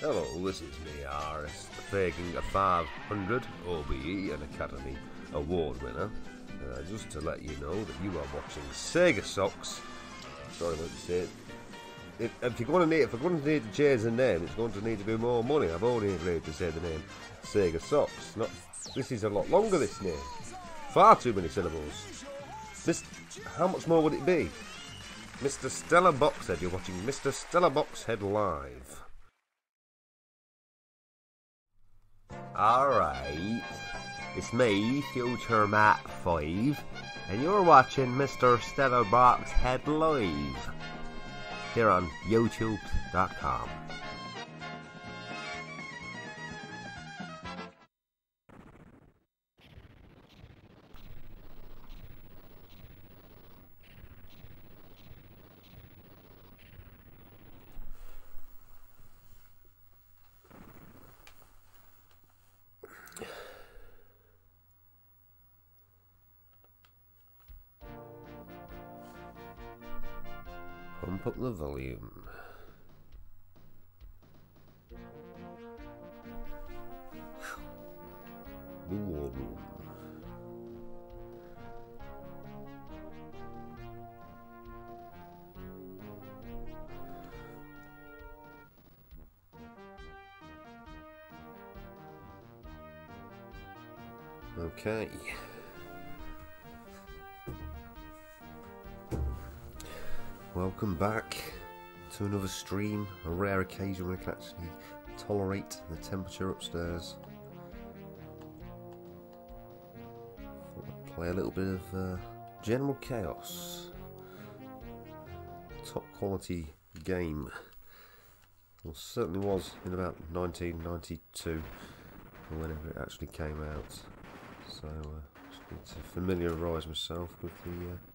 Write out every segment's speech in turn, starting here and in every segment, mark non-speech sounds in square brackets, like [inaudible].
Hello, this is me, Aris, faking a 500 OBE and Academy Award winner. Uh, just to let you know that you are watching Sega Socks. Sorry, about to say it. If, if you're going to need, if we're going to need to change the name, it's going to need to be more money. I've only agreed to say the name Sega Socks. Not, this is a lot longer. This name, far too many syllables. This, how much more would it be? Mr. Stella Boxhead, you're watching Mr. Stella Boxhead live. Alright, it's me, Future Matt 5, and you're watching Mr. Stella Boxhead live here on YouTube.com. the volume. The war room. Okay. Welcome back to another stream, a rare occasion when I can actually tolerate the temperature upstairs. Thought I'd play a little bit of uh, General Chaos. Top quality game. Well, certainly was in about 1992, or whenever it actually came out. So, uh, just need to familiarise myself with the uh,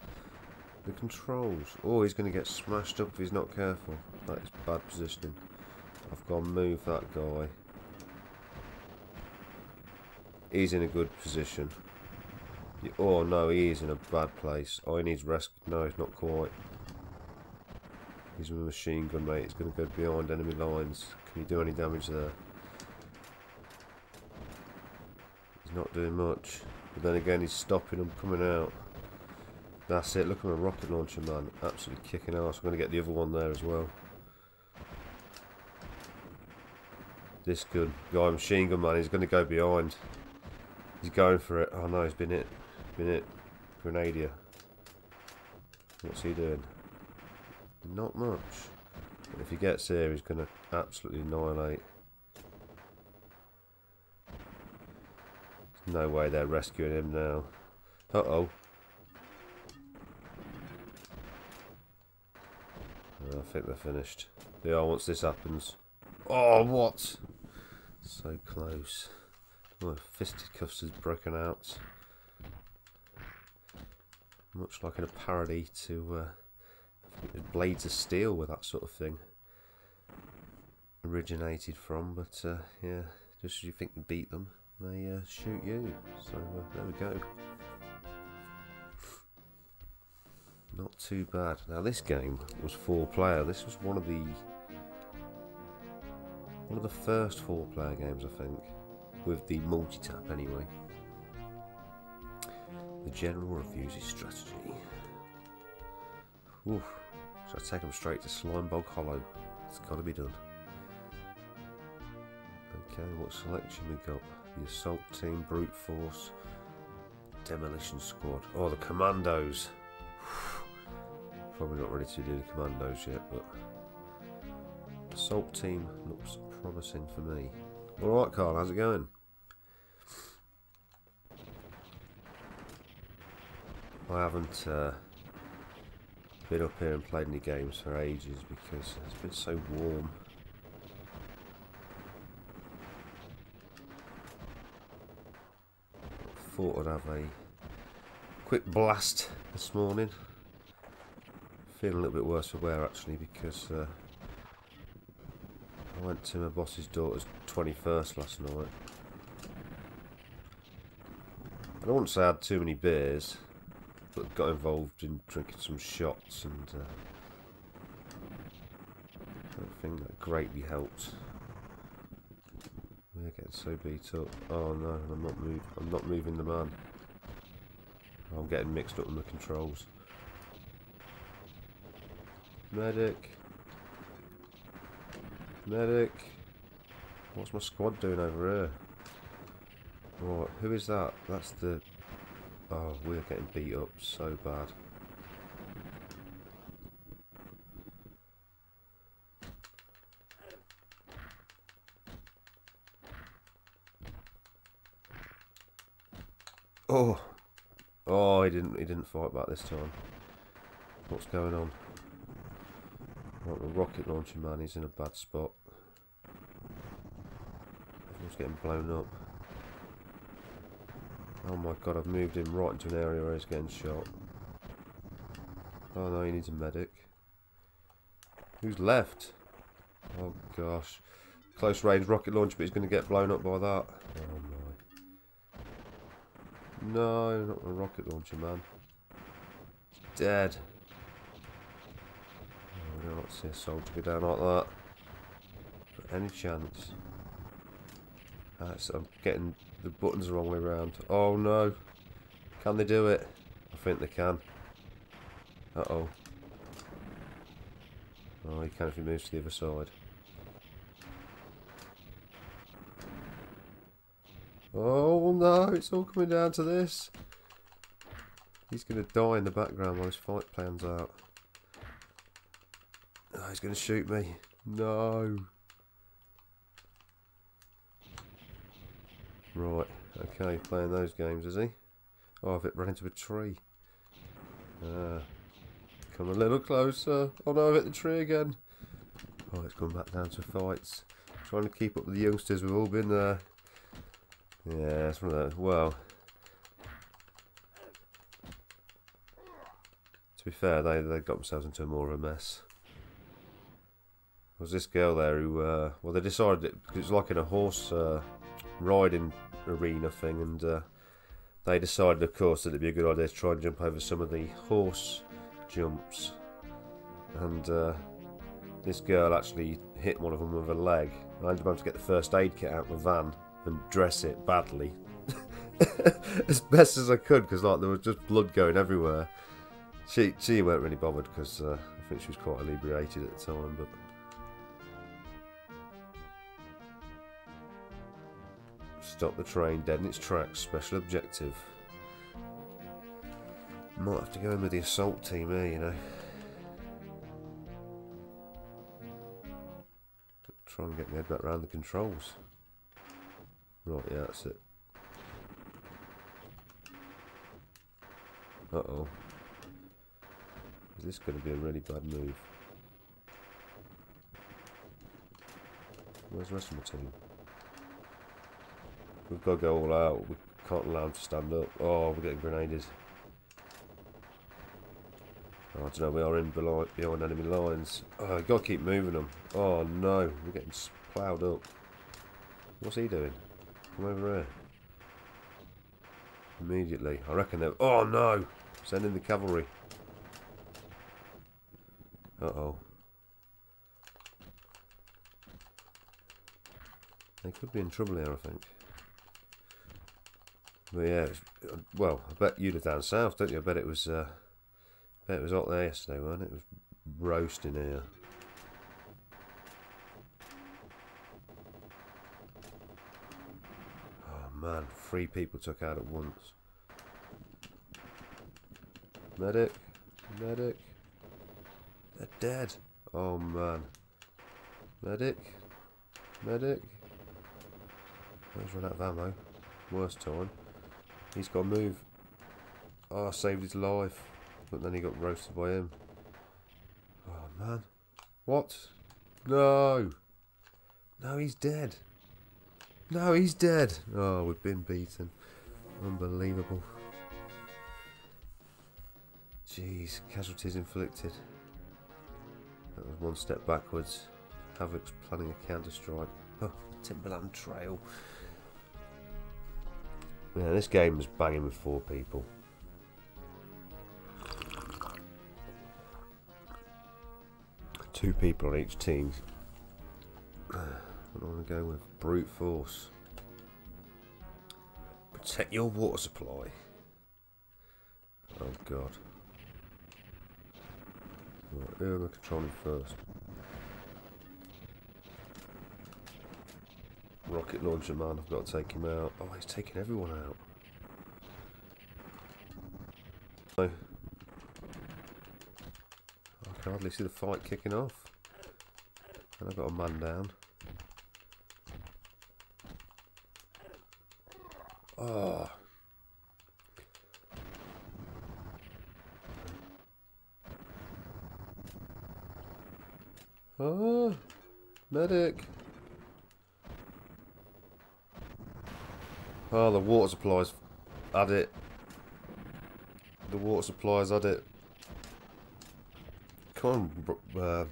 the controls. Oh, he's going to get smashed up if he's not careful. That is bad positioning. I've got to move that guy. He's in a good position. Oh no, he is in a bad place. Oh, he needs rescue. No, he's not quite. He's with a machine gun, mate. He's going to go behind enemy lines. Can he do any damage there? He's not doing much. But then again, he's stopping them coming out. That's it, look at my rocket launcher, man. Absolutely kicking ass. I'm going to get the other one there as well. This good. Guy machine gun, man. He's going to go behind. He's going for it. Oh no, he's been hit. Been hit. Grenadier. What's he doing? Not much. But if he gets here, he's going to absolutely annihilate. There's no way they're rescuing him now. Uh-oh. I think they're finished. They are once this happens. Oh, what? So close. My fisticuffs has broken out. Much like in a parody to uh, Blades of Steel with that sort of thing. Originated from, but uh, yeah, just as you think you beat them, they uh, shoot you. So uh, there we go. Not too bad. Now this game was four player. This was one of the one of the first four player games I think. With the multi-tap anyway. The general reviews his strategy. Oof. Should I take him straight to Slime Slimebog Hollow? It's gotta be done. Okay, what selection we got? The assault team, brute force, demolition squad. Oh the commandos. Probably not ready to do the commandos yet, but assault team looks promising for me. Alright Carl, how's it going? I haven't uh, been up here and played any games for ages because it's been so warm. Thought I'd have a quick blast this morning feeling a little bit worse for wear actually because uh, I went to my boss's daughter's 21st last night. I don't want to say I had too many beers, but got involved in drinking some shots and uh, I don't think that greatly helped. We're getting so beat up. Oh no, I'm not move I'm not moving the man. I'm getting mixed up in the controls. Medic. Medic. What's my squad doing over here? Oh, who is that? That's the... Oh, we're getting beat up so bad. Oh, oh, he didn't. He didn't fight back this time. What's going on? The rocket launcher man. He's in a bad spot. Everyone's getting blown up. Oh my god! I've moved him right into an area where he's getting shot. Oh no, he needs a medic. Who's left? Oh gosh. Close range rocket launcher, but he's going to get blown up by that. Oh my. no, not a rocket launcher, man. dead. Don't see a soldier go down like that. But any chance? That's, I'm getting the buttons the wrong way around. Oh no. Can they do it? I think they can. Uh-oh. Oh, he can if he moves to the other side. Oh no, it's all coming down to this. He's going to die in the background while his fight plans out. He's going to shoot me. No. Right, okay, playing those games, is he? Oh, I've run into a tree. Uh, come a little closer. Oh no, I've hit the tree again. Oh, it's gone back down to fights. Trying to keep up with the youngsters, we've all been there. Yeah, it's one of those. Well, to be fair, they they got themselves into more of a mess. Was this girl there who, uh, well, they decided it, it was like in a horse uh, riding arena thing, and uh, they decided, of course, that it'd be a good idea to try and jump over some of the horse jumps. And uh, this girl actually hit one of them with a leg. I ended up to get the first aid kit out of the van and dress it badly [laughs] as best as I could because like there was just blood going everywhere. She she weren't really bothered because uh, I think she was quite inebriated at the time, but. Stop the train dead in its tracks. Special objective. Might have to go in with the assault team here, you know. Try and get my head back around the controls. Right, yeah, that's it. Uh-oh. Is this going to be a really bad move? Where's the rest of my team? We've got to go all out. We can't allow them to stand up. Oh, we're getting grenaded. Oh, I don't know, we are in behind enemy lines. Oh, I've got to keep moving them. Oh no, we're getting ploughed up. What's he doing? Come over here. Immediately. I reckon they're... Oh, no! Send in the cavalry. Uh-oh. They could be in trouble here, I think. Yeah, well, I bet you live down south, don't you? I bet it was, uh, I bet it was hot there yesterday, wasn't it? It was roasting here. Oh man, three people took out at once. Medic, medic. They're dead. Oh man. Medic, medic. He's run out of ammo. Worst time. He's got to move. Oh, I saved his life. But then he got roasted by him. Oh man. What? No. No, he's dead. No, he's dead. Oh, we've been beaten. Unbelievable. Jeez, casualties inflicted. That was one step backwards. Havoc's planning a counter strike. Oh, Timberland Trail. Yeah, this game is banging with four people. Two people on each team. I want to go with brute force. Protect your water supply. Oh god. Right, who am I controlling first? Rocket launcher man, I've got to take him out. Oh, he's taking everyone out. I can hardly see the fight kicking off. And I've got a man down. Oh. Oh, medic. Oh, the water supplies had it. The water supplies had it. Come on, uh,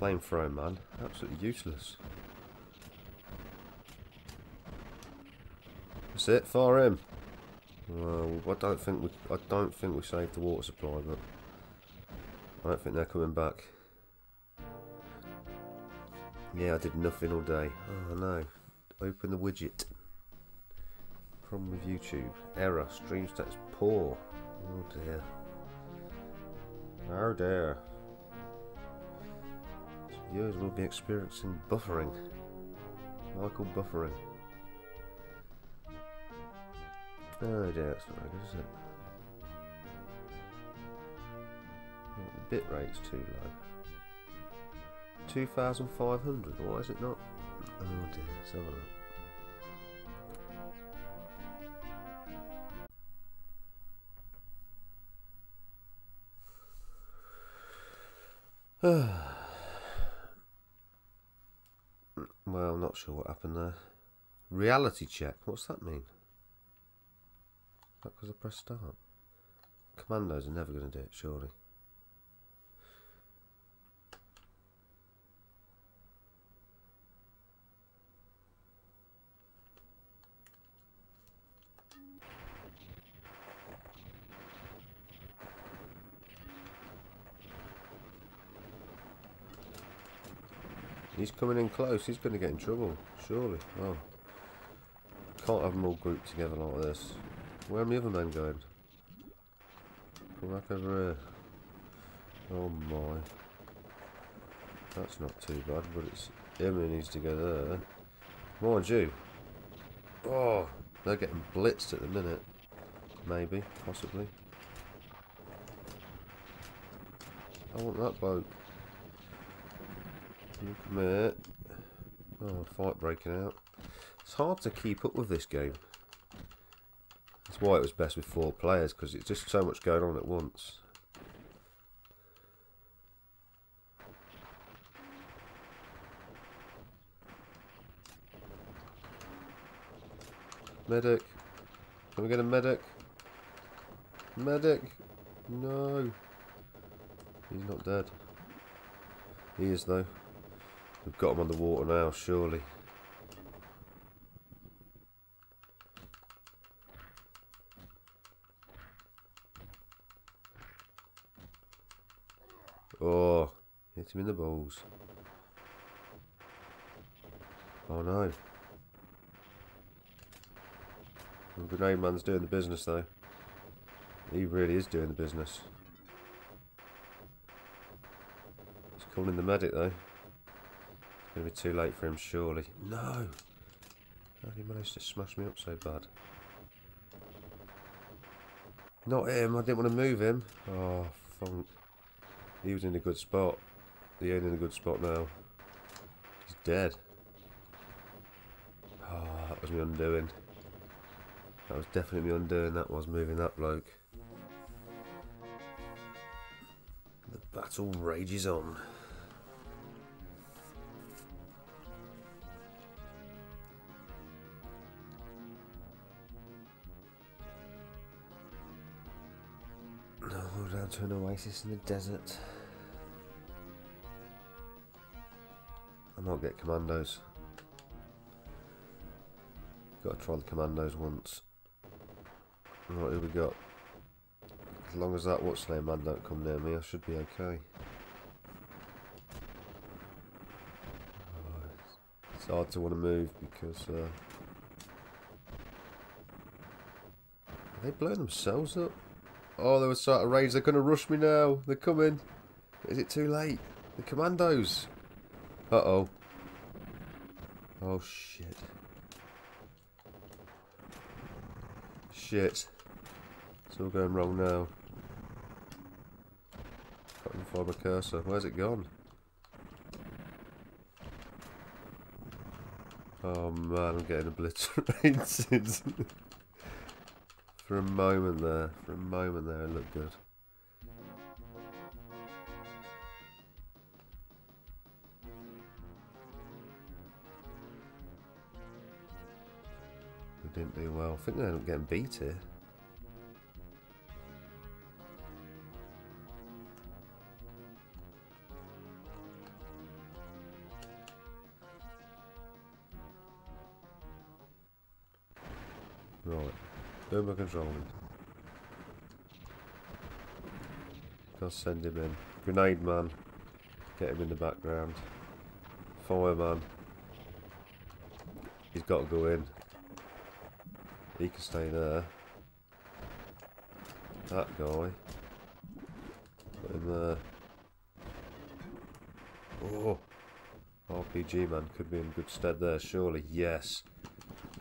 flamethrower man. Absolutely useless. That's it. Fire him. Well, I don't think we. I don't think we saved the water supply, but I don't think they're coming back. Yeah, I did nothing all day. Oh no. Open the widget. Problem with YouTube. Error. Stream stats poor. Oh dear. Oh dear. Viewers will be experiencing buffering. Michael buffering. Oh dear, that's not very good, is it? The bit rate's too low. 2,500, why is it not? Oh dear, let's have a look. [sighs] well, I'm not sure what happened there. Reality check, what's that mean? That because I pressed start? Commandos are never going to do it, surely. Coming in close. He's going to get in trouble, surely. Oh. Can't have them all grouped together like this. Where are my other men going? Come back over here. Oh my. That's not too bad, but it's him who needs to go there. Mind you. Oh, they're getting blitzed at the minute. Maybe, possibly. I want that boat. Here. Oh, fight breaking out. It's hard to keep up with this game. That's why it was best with four players, because it's just so much going on at once. Medic. Can we get a medic? Medic! No! He's not dead. He is though. We've got him on the water now, surely. Oh, hit him in the balls. Oh no. The grenade man's doing the business though. He really is doing the business. He's calling the medic though. To be too late for him surely. No! How did he manage to smash me up so bad? Not him, I didn't want to move him. Oh, funk. He was in a good spot. He ain't in a good spot now. He's dead. Oh, that was me undoing. That was definitely me undoing. That was moving that bloke. The battle rages on. To an oasis in the desert. I might get commandos. Got to try the commandos once. Right, here we got. As long as that what's name man don't come near me, I should be okay. It's hard to want to move because uh, they blowing themselves up? Oh, they were sort of rage. They're going to rush me now. They're coming. Is it too late? The commandos. Uh oh. Oh shit. Shit. It's all going wrong now. Find my cursor. Where's it gone? Oh man, I'm getting obliterated. [laughs] for a moment there, for a moment there, it looked good. We didn't do well. I think they're getting beat here. Boomer controlling. Gotta send him in. Grenade man. Get him in the background. Fireman. He's got to go in. He can stay there. That guy. Put him there. Oh! RPG man could be in good stead there, surely. Yes.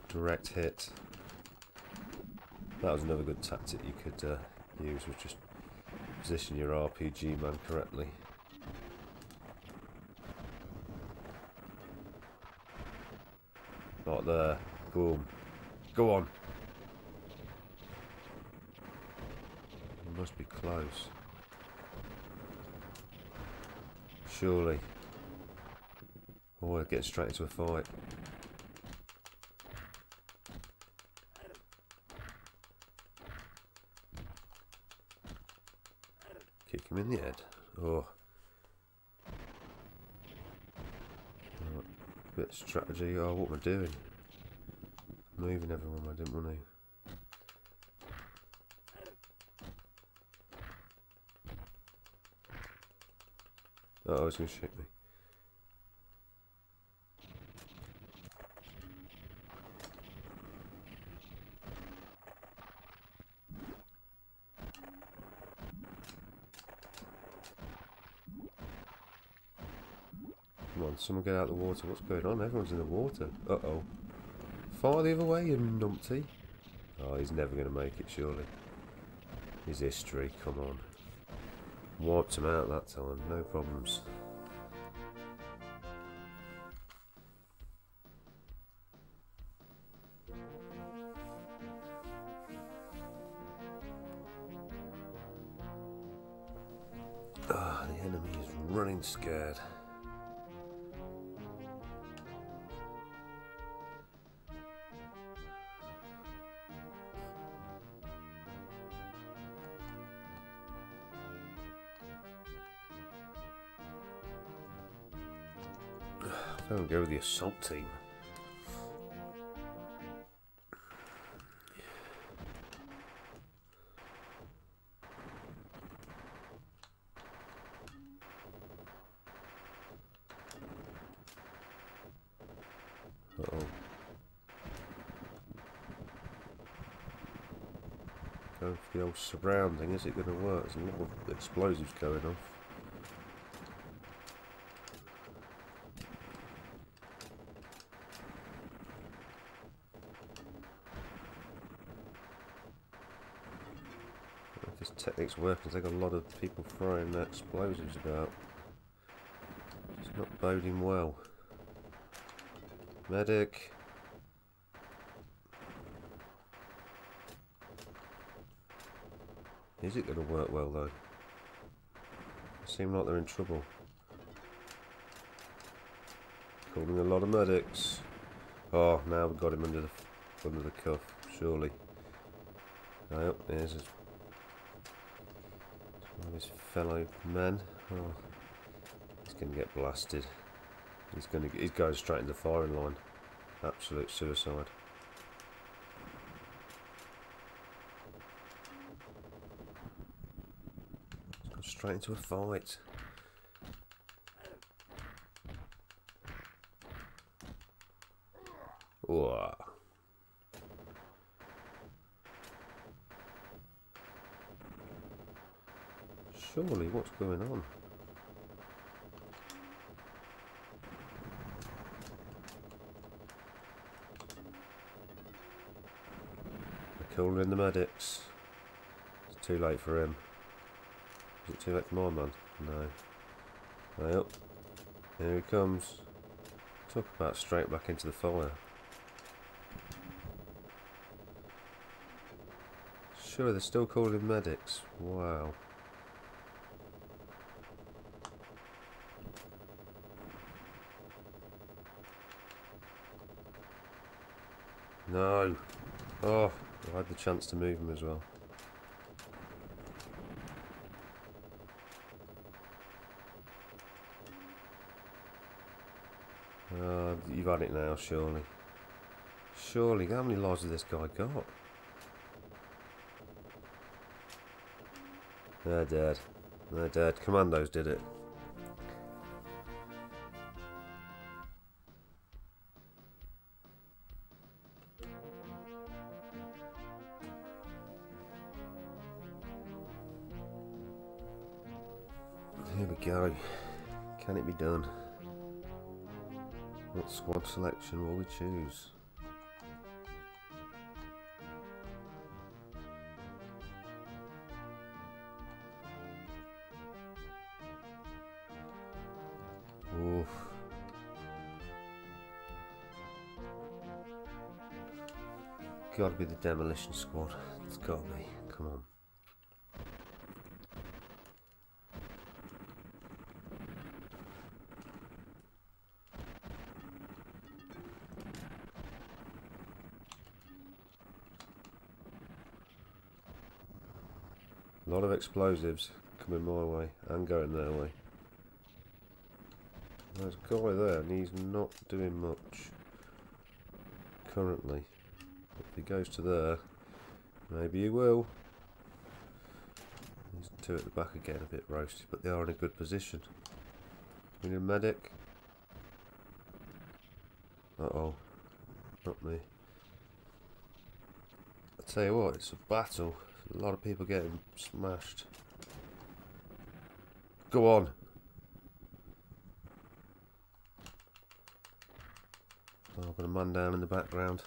Direct hit. That was another good tactic you could uh, use, was just position your RPG man correctly. Not there. Boom. Go on. It must be close. Surely. Oh, we're getting straight into a fight. Him in the head. Oh. Right. Bit strategy. Oh, what am I doing? Moving everyone, I didn't want to. Oh, it's going to shoot me. Come on, someone get out of the water. What's going on? Everyone's in the water. Uh-oh. Far the other way, you numpty. Oh, he's never going to make it, surely. His history, come on. Wiped him out that time, no problems. Ah, the enemy is running scared. Go with the assault team. Surrounding. Is it going to work? There's a lot of explosives going off. If technique's working, they've got a lot of people throwing explosives about. It's not boding well. Medic. Is it going to work well though? Seem like they're in trouble. Calling a lot of medics. Oh, now we've got him under the under the cuff, surely. Oh, there's his fellow men. Oh, he's going to get blasted. He's going to he's going straight into the firing line. Absolute suicide. Straight into a fight. Whoa. Surely, what's going on? Calling in the medics. It's too late for him. Is it too late for my man? No. Well, here he comes. Talk about straight back into the fire. Sure, they're still calling medics. Wow. No. Oh, I had the chance to move him as well. Uh, you've had it now, surely. Surely, how many lives has this guy got? They're dead. They're dead. Commandos did it. Squad selection will we choose? Oof. Gotta be the demolition squad. It's gotta be. Come on. Explosives coming my way and going their way. There's a guy there and he's not doing much currently. If he goes to there, maybe he will. These two at the back again a bit roasted, but they are in a good position. We need a medic. Uh oh, not me. I tell you what, it's a battle. A lot of people getting smashed. Go on. Oh, I've got a man down in the background.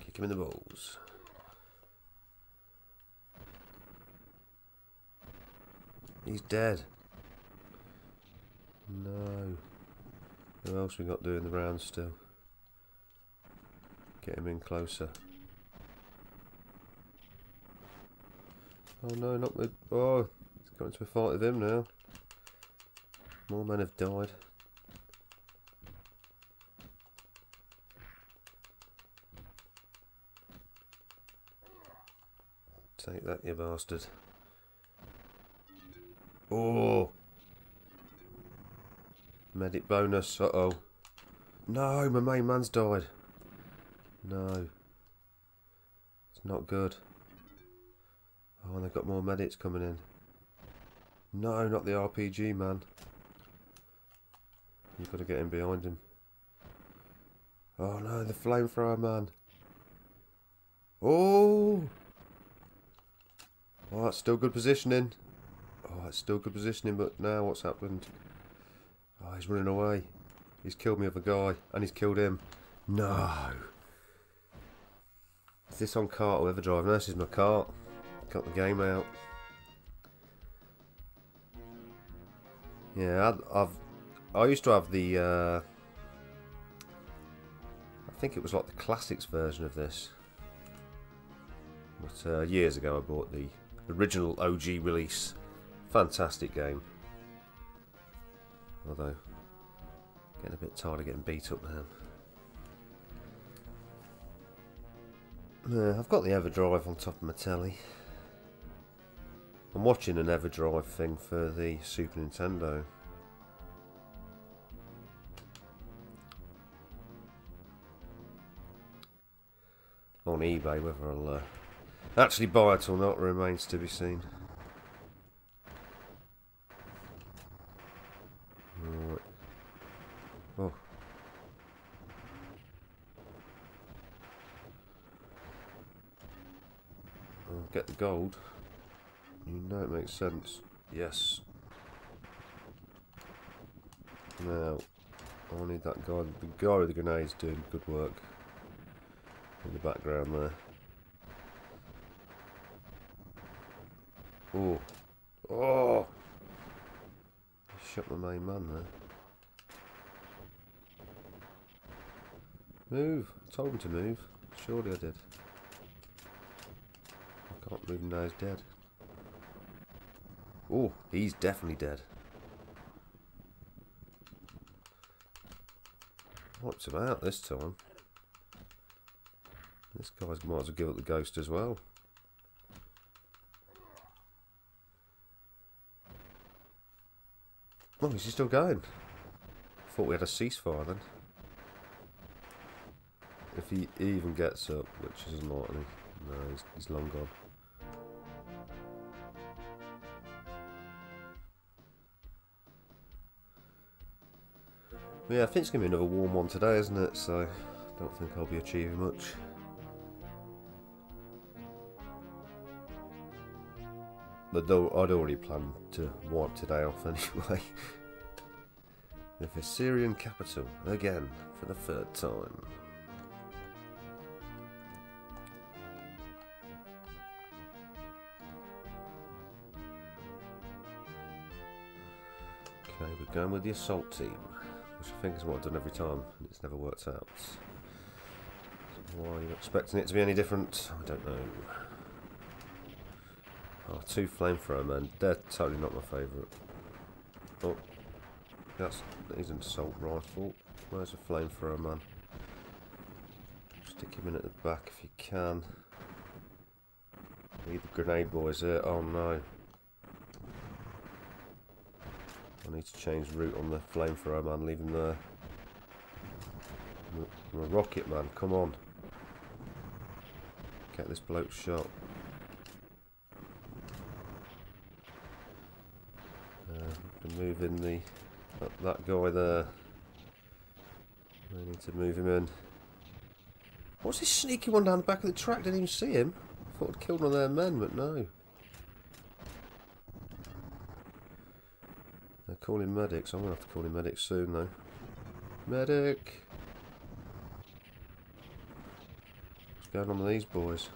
Kick him in the balls. He's dead. No. Who else we got doing the rounds still? Get him in closer. Oh no, not with. Oh, it's got into a fight with him now. More men have died. Take that, you bastard. Oh! Medic bonus. Uh oh. No, my main man's died. No. It's not good. Oh, and they've got more medics coming in. No, not the RPG man. You've got to get in behind him. Oh no, the flamethrower man. Oh! Oh, that's still good positioning. Oh, that's still good positioning, but now what's happened? Oh, he's running away. He's killed me of a guy, and he's killed him. No! Is this on cart or EverDrive? No, this is my cart. Got the game out. Yeah, I, I've I used to have the. Uh, I think it was like the classics version of this. But uh, years ago, I bought the original OG release. Fantastic game. Although, getting a bit tired of getting beat up now. Yeah, I've got the EverDrive on top of my telly. I'm watching an EverDrive thing for the Super Nintendo. On eBay, whether I'll uh, actually buy it or not remains to be seen. Oh. Get the gold. You know it makes sense. Yes. Now, I need that guy. The guy with the grenades doing good work in the background there. Oh. Oh! Shot my main man there. Move! I told him to move. Surely I did. I can't move now he's dead. Oh, he's definitely dead. Wiped him out this time. This guy's might as well give up the ghost as well. Oh, is he still going? Thought we had a ceasefire then. If he even gets up, which is unlikely. No, he's, he's long gone. Yeah, I think it's going to be another warm one today, isn't it? So, I don't think I'll be achieving much. But I'd already planned to wipe today off anyway. [laughs] the Assyrian capital, again, for the third time. Okay, we're going with the assault team which I think is what I've done every time, and it's never worked out. why are you expecting it to be any different? I don't know. Oh, two flamethrower men. They're totally not my favourite. Oh, that's he's an assault rifle. Where's a flamethrower man? Stick him in at the back if you can. Leave the grenade boys here. Oh no. I need to change route on the flamethrower man, leave him there. I'm a rocket man, come on. Get this bloke shot. Uh, move in the that, that guy there. I need to move him in. What's this sneaky one down the back of the track? Didn't even see him. Thought I'd killed one of their men, but no. Calling medics. I'm going to have to call him medic soon, though. Medic! What's going on with these boys?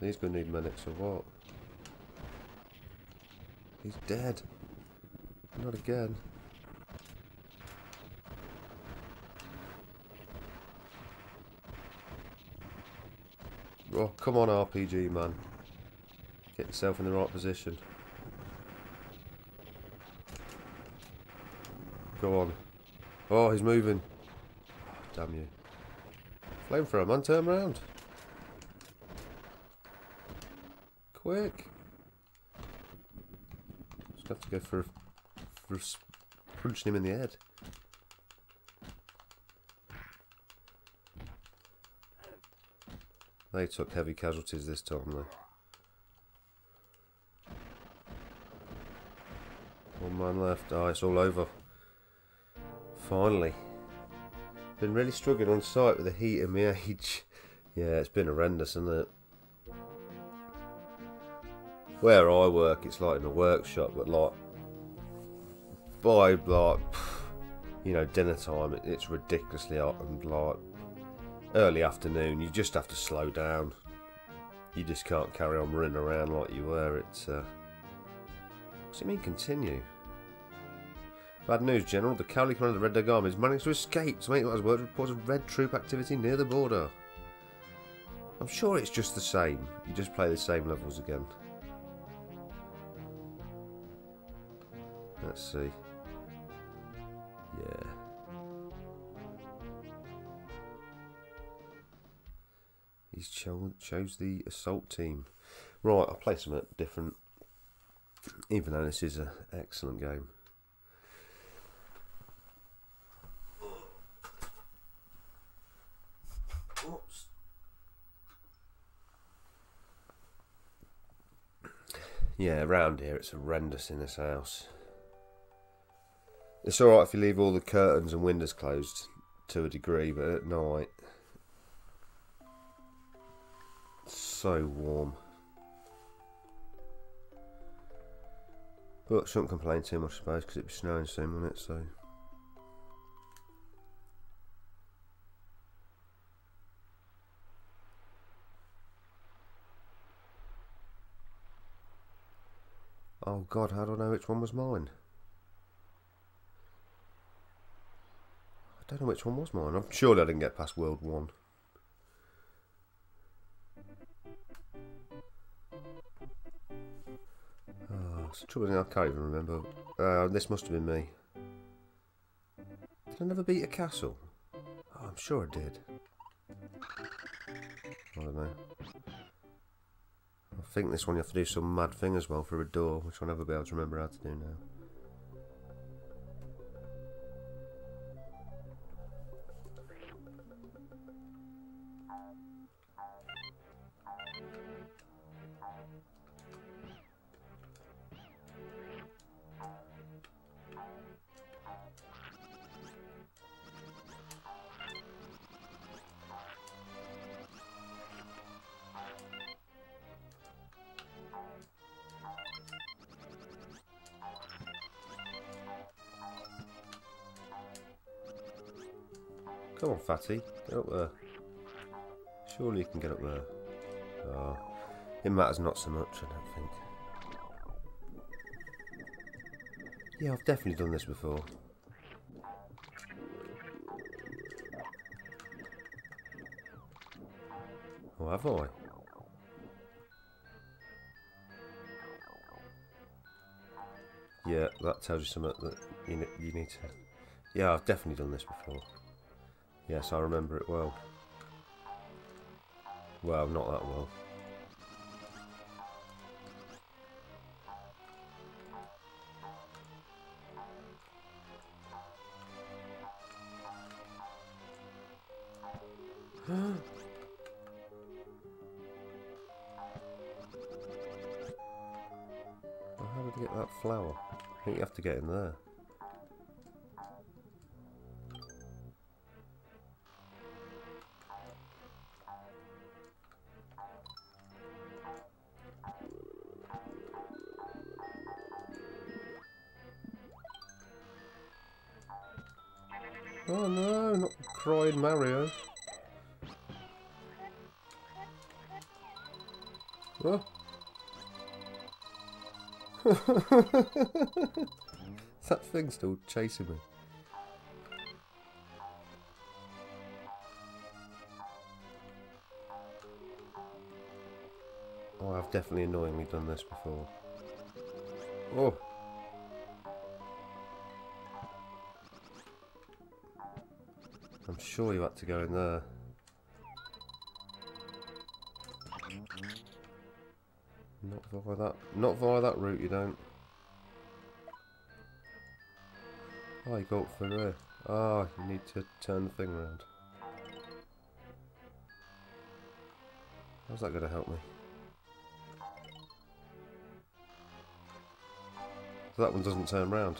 These going to need medics or what? He's dead. Not again. Oh, come on RPG, man. Get yourself in the right position. Go on. Oh, he's moving. Oh, damn you. Flamethrower, man, turn around. Quick. Just have to go for, for punching him in the head. They took heavy casualties this time though. One man left. Oh, it's all over. Finally. Been really struggling on site with the heat and my [laughs] age. Yeah, it's been horrendous, isn't it? Where I work, it's like in a workshop, but like by like [sighs] you know dinner time, it's ridiculously hot and like early afternoon. You just have to slow down. You just can't carry on running around like you were. It's uh, what's it mean continue? Bad news, General. The cavalry commander of the Red Dog Army has managed to escape. To make as word reports of red troop activity near the border. I'm sure it's just the same. You just play the same levels again. Let's see. Yeah. He's cho chose the assault team. Right, I'll play something different. Even though this is an excellent game. Yeah, around here it's horrendous in this house. It's alright if you leave all the curtains and windows closed to a degree, but at night it's so warm. But shouldn't complain too much, I suppose, because it'll be snowing soon, won't it? So. Oh god, how do I know which one was mine? I don't know which one was mine. I'm surely I didn't get past World 1. Oh, it's trouble I can't even remember. Uh, this must have been me. Did I never beat a castle? Oh, I'm sure I did. I don't know. I think this one you have to do some mad thing as well for a door, which I'll never be able to remember how to do now. Fatty. Get up there. Surely you can get up there. Oh, it matters not so much, I don't think. Yeah, I've definitely done this before. Oh, have I? Yeah, that tells you something that you, you need to... Yeah, I've definitely done this before. Yes, I remember it well. Well, not that well. [gasps] how did I get that flower? I think you have to get in there. [laughs] that thing still chasing me. Oh, I've definitely annoyingly done this before. Oh. I'm sure you had to go in there. Via that. Not via that route. You don't. Oh, you go up through here. Ah, oh, you need to turn the thing around. How's that going to help me? So that one doesn't turn round.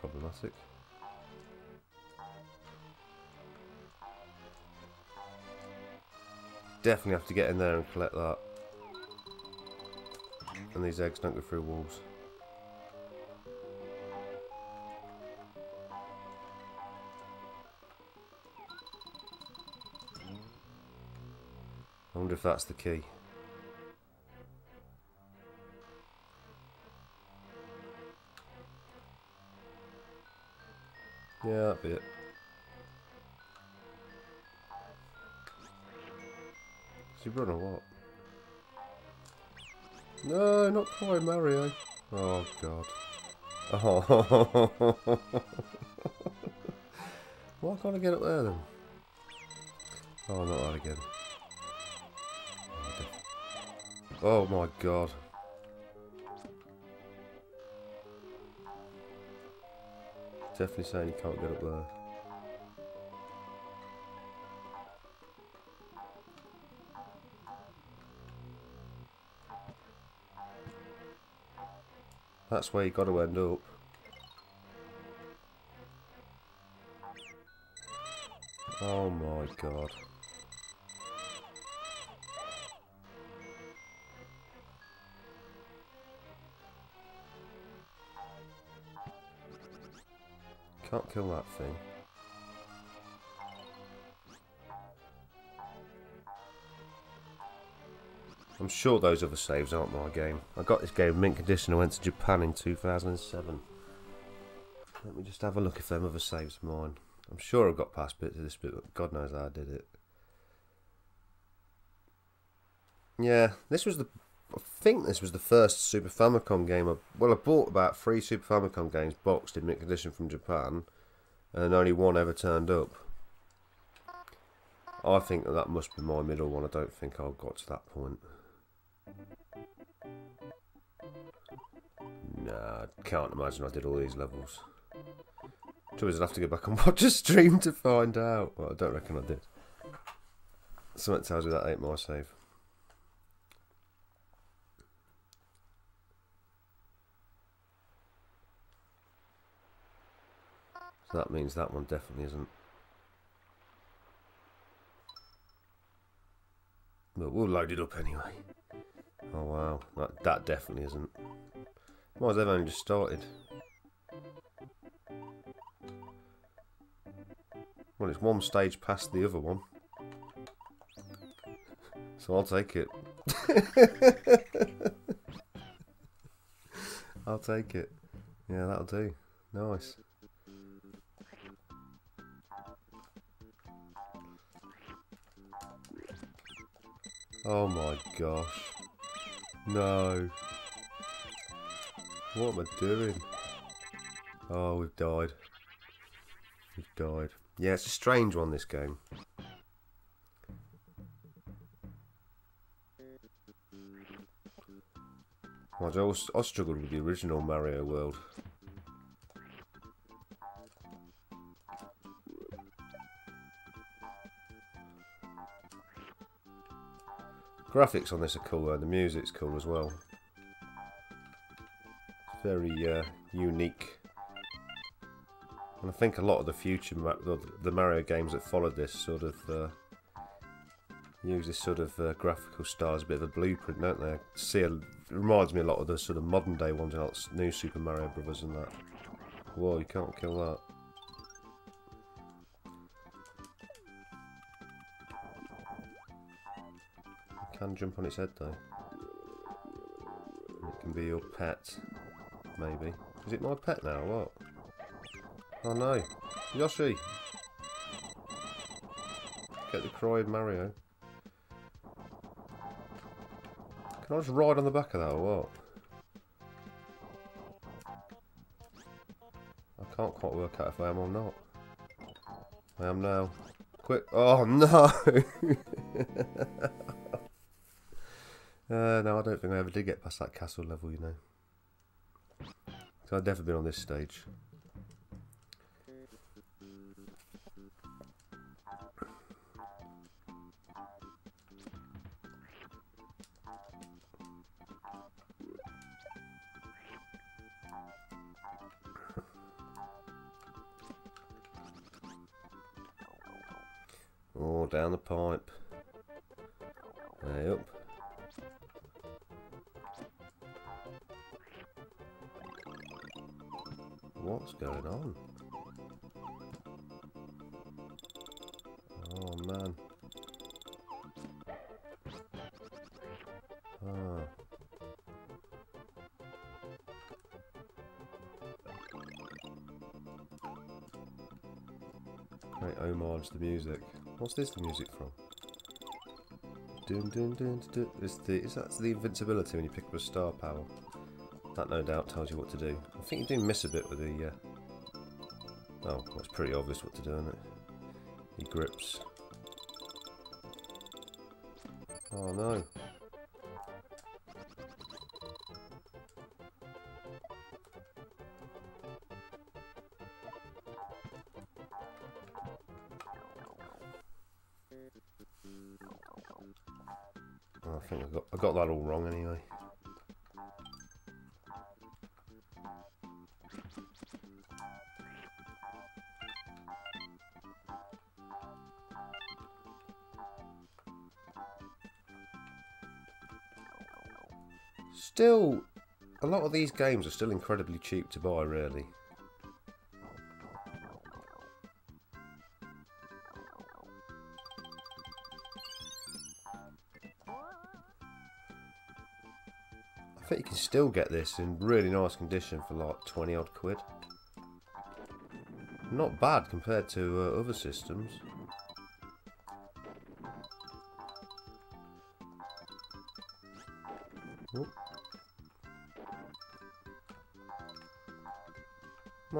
Problematic. Definitely have to get in there and collect that. And these eggs don't go through walls. I wonder if that's the key. Yeah, that'd be it. Is he run a what? No, not quite Mario. Oh god. Oh. [laughs] Why can't I get up there then? Oh, not that again. Oh my god. Definitely saying you can't get up there. That's where you got to end up. Oh my god. Can't kill that thing. I'm sure those other saves aren't my game. I got this game mint condition. I went to Japan in 2007. Let me just have a look if them other saves are mine. I'm sure I've got past bits of this bit, but God knows how I did it. Yeah, this was the. I think this was the first Super Famicom game. I, well, I bought about three Super Famicom games boxed in mint condition from Japan, and only one ever turned up. I think that that must be my middle one. I don't think I got to that point. Nah, I can't imagine I did all these levels. Trouble I'd have to go back and [laughs] watch a stream to find out. Well, I don't reckon I did. Something tells me that ain't my save. So that means that one definitely isn't. But we'll load it up anyway. Oh wow, that, that definitely isn't. Well, they've only just started. Well, it's one stage past the other one. [laughs] So I'll take it. [laughs] I'll take it. Yeah, that'll do. Nice. Oh my gosh. No. What am I doing? Oh, we've died. We've died. Yeah, it's a strange one, this game. I, struggled with the original Mario World. Graphics on this are cool and the music's cool as well. Very uh, unique. And I think a lot of the future, the Mario games that followed this sort of uh, use this sort of uh, graphical style as a bit of a blueprint, don't they? See, it reminds me a lot of the sort of modern day ones, like new Super Mario Brothers and that. Whoa, you can't kill that. Can jump on its head though. It can be your pet, maybe. Is it my pet now, what? Oh no, Yoshi! Get the crying Mario. Can I just ride on the back of that or what? I can't quite work out if I am or not. I am now. Quick! Oh no! [laughs] Uh, no, I don't think I ever did get past that castle level, you know. So I've never been on this stage. Music. What's this music from? Dun dun dun dun. Is the is that the invincibility when you pick up a star power? That no doubt tells you what to do. I think you do miss a bit with the... Uh... Oh, well, it's pretty obvious what to do, isn't it? He grips. Oh no. of these games are still incredibly cheap to buy, really. I think you can still get this in really nice condition for like 20 odd quid. Not bad compared to uh, other systems.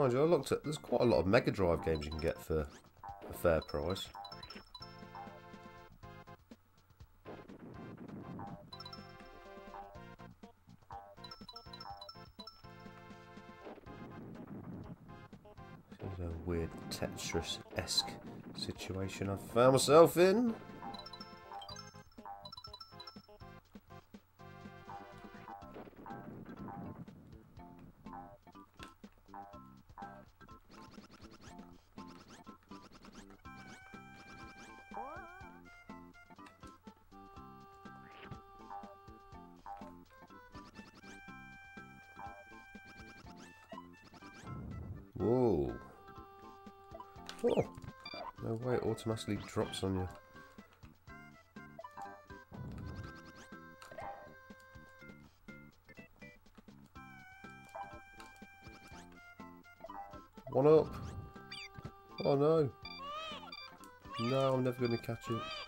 Mind you, I looked at, there's quite a lot of Mega Drive games you can get for a fair price. This is a weird Tetris-esque situation I found myself in. Way, drops on you. One up. Oh no. No, I'm never going to catch it.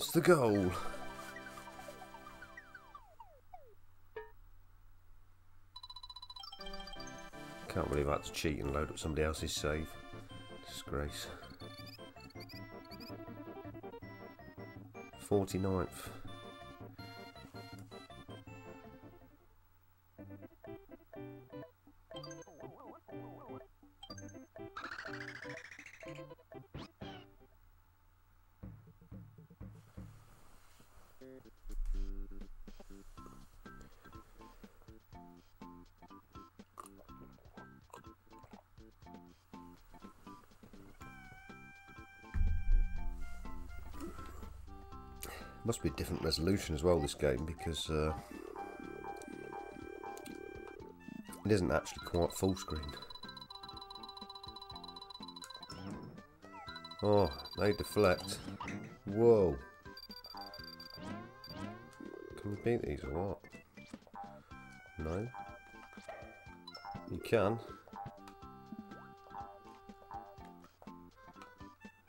It's the goal. Can't believe I had to cheat and load up somebody else's save. Disgrace. 49th. Must be a different resolution as well, this game, because uh, it isn't actually quite full screen. Oh, they deflect. Whoa. Can we beat these or what? No. You can.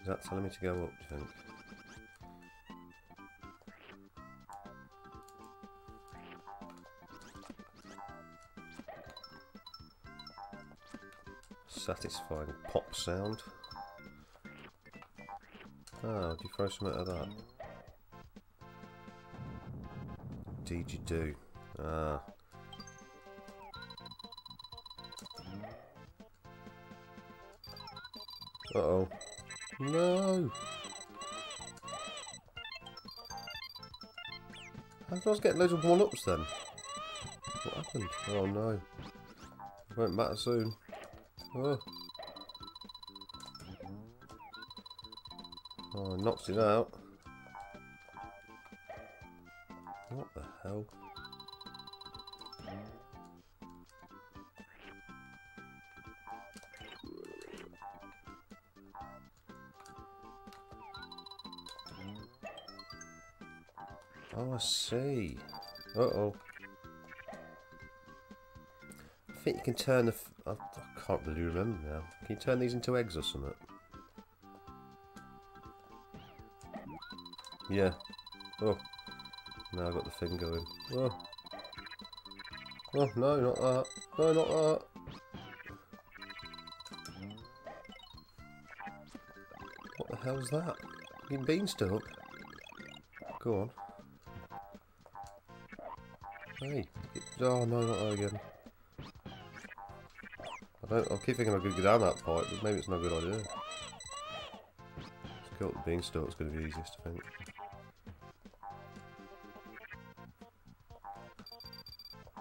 Is that telling me to go up, do you think? Satisfying pop sound. Ah, do you throw something at that? Indeed you do. Ah. Uh oh. No! How did I was getting loads of one ups then? What happened? Oh no. Won't matter soon. Oh. Oh, knocks it out. What the hell? Oh, I see. Uh-oh. I think you can turn the... Uh, Can't really remember now. Can you turn these into eggs or something? Yeah. Oh. Now I've got the thing going. Oh. Oh, no, not that. No, not that. What the hell's that? Fucking beanstalk? Go on. Hey. Oh, no, not that again. I keep thinking I could go down that pipe, but maybe it's not a good idea. Let's Pick up the going to be easiest, I think.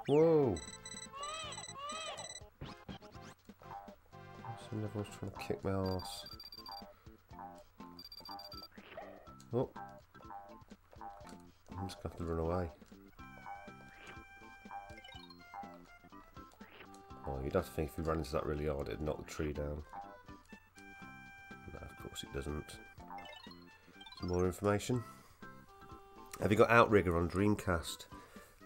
Whoa! Some everyone's trying to kick my ass. Oh. I'm just going to have to run away. You'd have to think if you ran into that really hard, it'd knock the tree down. No, of course it doesn't. Some more information. Have you got Outrigger on Dreamcast?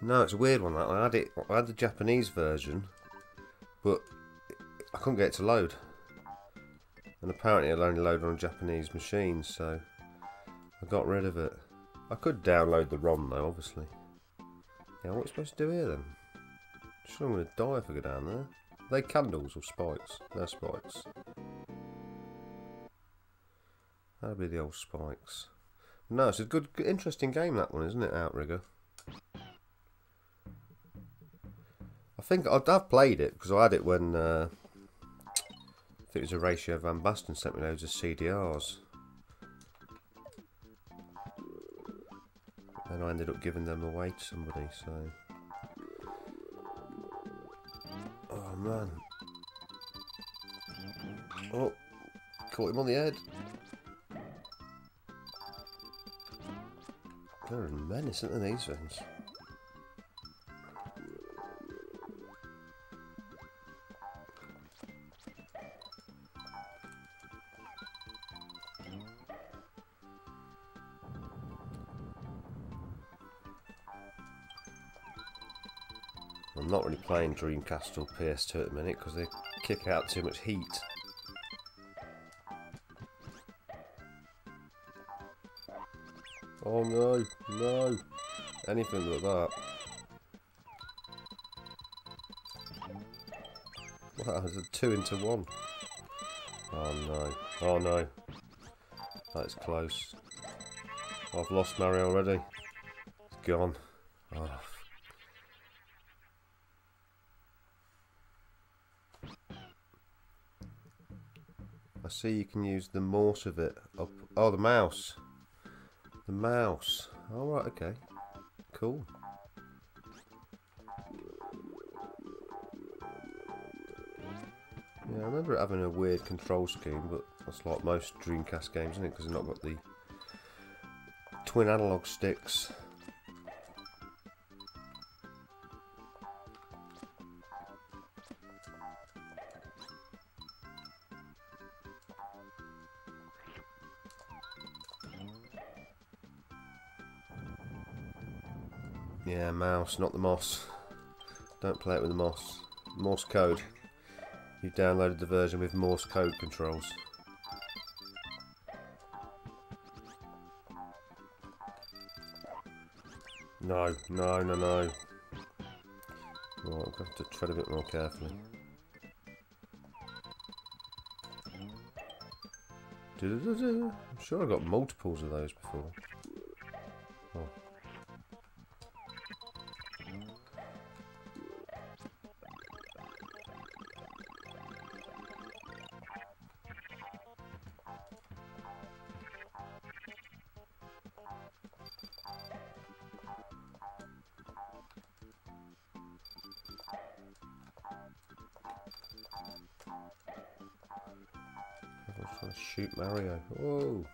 No, it's a weird one. That I had it. I had the Japanese version, but I couldn't get it to load. And apparently, it'll only load on a Japanese machine, so I got rid of it. I could download the ROM though, obviously. Yeah, what are we supposed to do here then? I'm Sure, I'm going to die if I go down there. Are they candles or spikes? They're spikes. That'll be the old spikes. No, it's a good, interesting game that one, isn't it, Outrigger? I think I'd have played it because I had it when uh, I think it was a ratio Van Basten sent me loads of CDRs. And I ended up giving them away to somebody, so... man. Oh, caught him on the head. They're a menace, aren't they, these things? Playing Dreamcast or PS2 at the minute because they kick out too much heat. Oh no, no. Anything like that. Wow, there's a two into one. Oh no, oh no. That's close. I've lost Mario already. It's gone. Oh. I see you can use the morse of it up. Oh, the mouse. The mouse. All right. Okay. Cool. Yeah, I remember it having a weird control scheme, but that's like most Dreamcast games, isn't it? Because they've not got the twin analog sticks. Mouse, not the moss. Don't play it with the moss. Morse code. You've downloaded the version with Morse code controls. No, no, no, no. Right, I'll have to tread a bit more carefully. I'm sure I got multiples of those before. To shoot Mario. Whoa!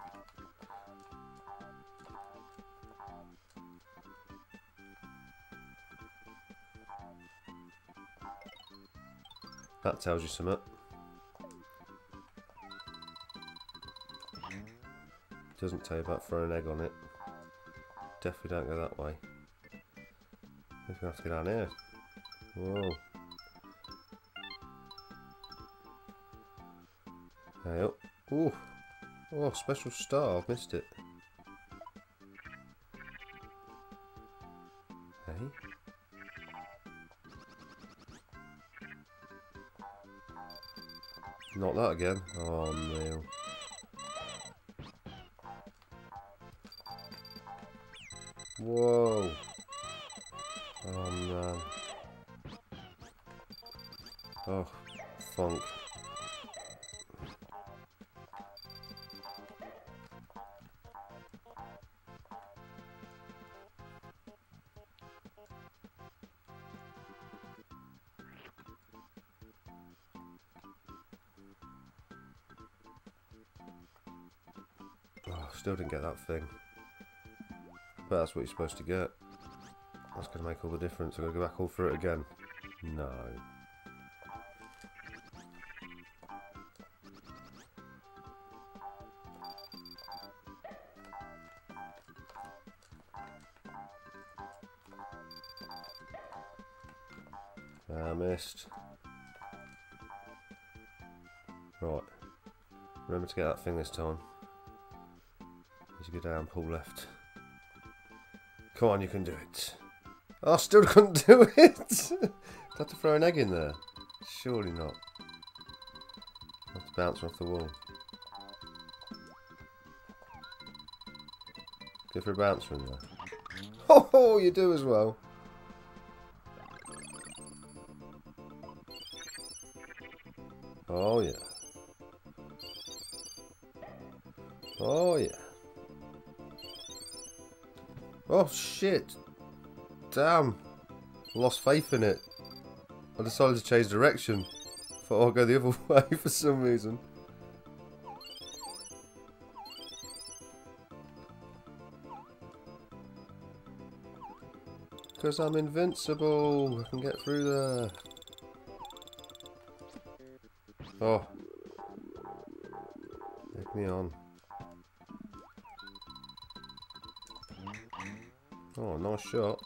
That tells you something. Doesn't tell you about throwing an egg on it. Definitely don't go that way. We're gonna have to get down here. Whoa. Ooh. Oh, special star. I've missed it. Hey. Not that again. Oh, no. That thing. But that's what you're supposed to get. That's going to make all the difference. I'm going to go back all through it again. No. I missed. Right. Remember to get that thing this time. Down, pull left. Come on, you can do it. I still [laughs] couldn't do it! [laughs] Had to throw an egg in there. Surely not. Have to bounce off the wall. Go for a bouncer in there. [laughs] Oh, you do as well. Shit. Damn. Lost faith in it. I decided to change direction. Thought I'll go the other [laughs] way for some reason. Because I'm invincible. I can get through there. Oh. Take me on. Oh, nice shot.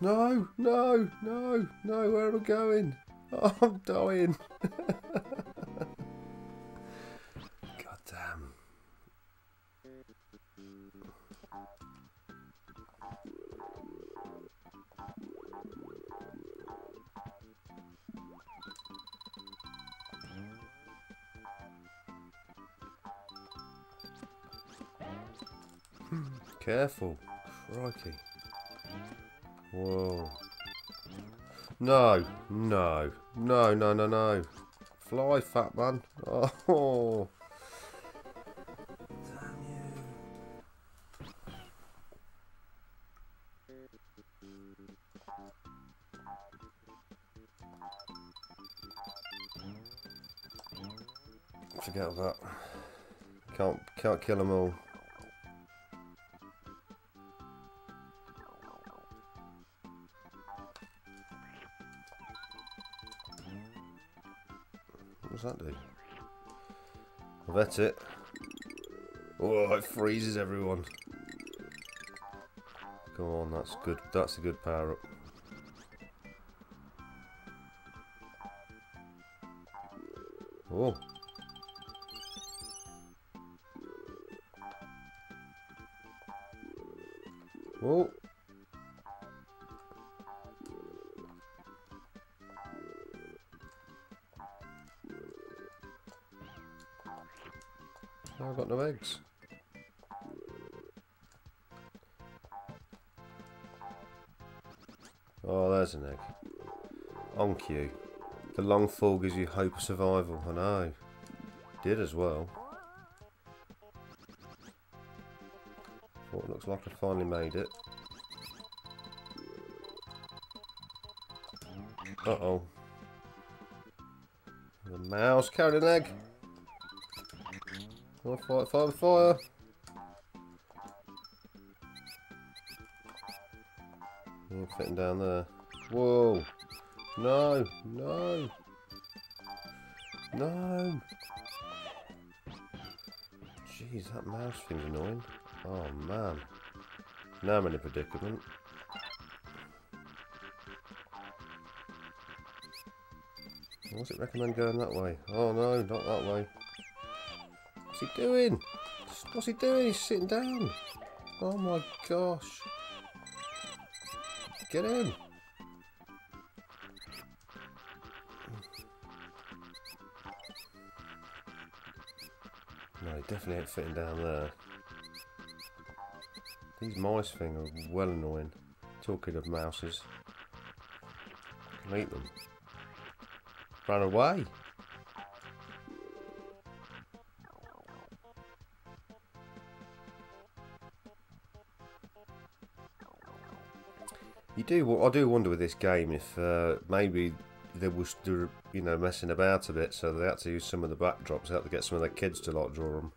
No, no, no, no, where am I going? Oh, [laughs] I'm dying. [laughs] Careful. Crikey. Whoa. No, no, no, no, no, no. Fly, fat man. [laughs] Oh. Damn you. Forget that. Can't can't kill them all. That's it. Oh, it freezes everyone. Come on, that's good. That's a good power up. Cue. The long fall gives you hope of survival. I know. Did as well. Well, it looks like I finally made it. Uh-oh. The mouse carried an egg. Oh, fire, fire, fitting down there. Whoa. No, no. No. Jeez, that mouse thing's annoying. Oh, man. Now I'm in a predicament. What's it recommend going that way? Oh, no, not that way. What's he doing? What's he doing? He's sitting down. Oh, my gosh. Get in. Definitely ain't fitting down there. These mice thing are well annoying. Talking of mouses. Can eat them. Run away. You do. I do wonder with this game if uh, maybe they were, you know messing about a bit, so they had to use some of the backdrops. They had to get some of their kids to like draw them.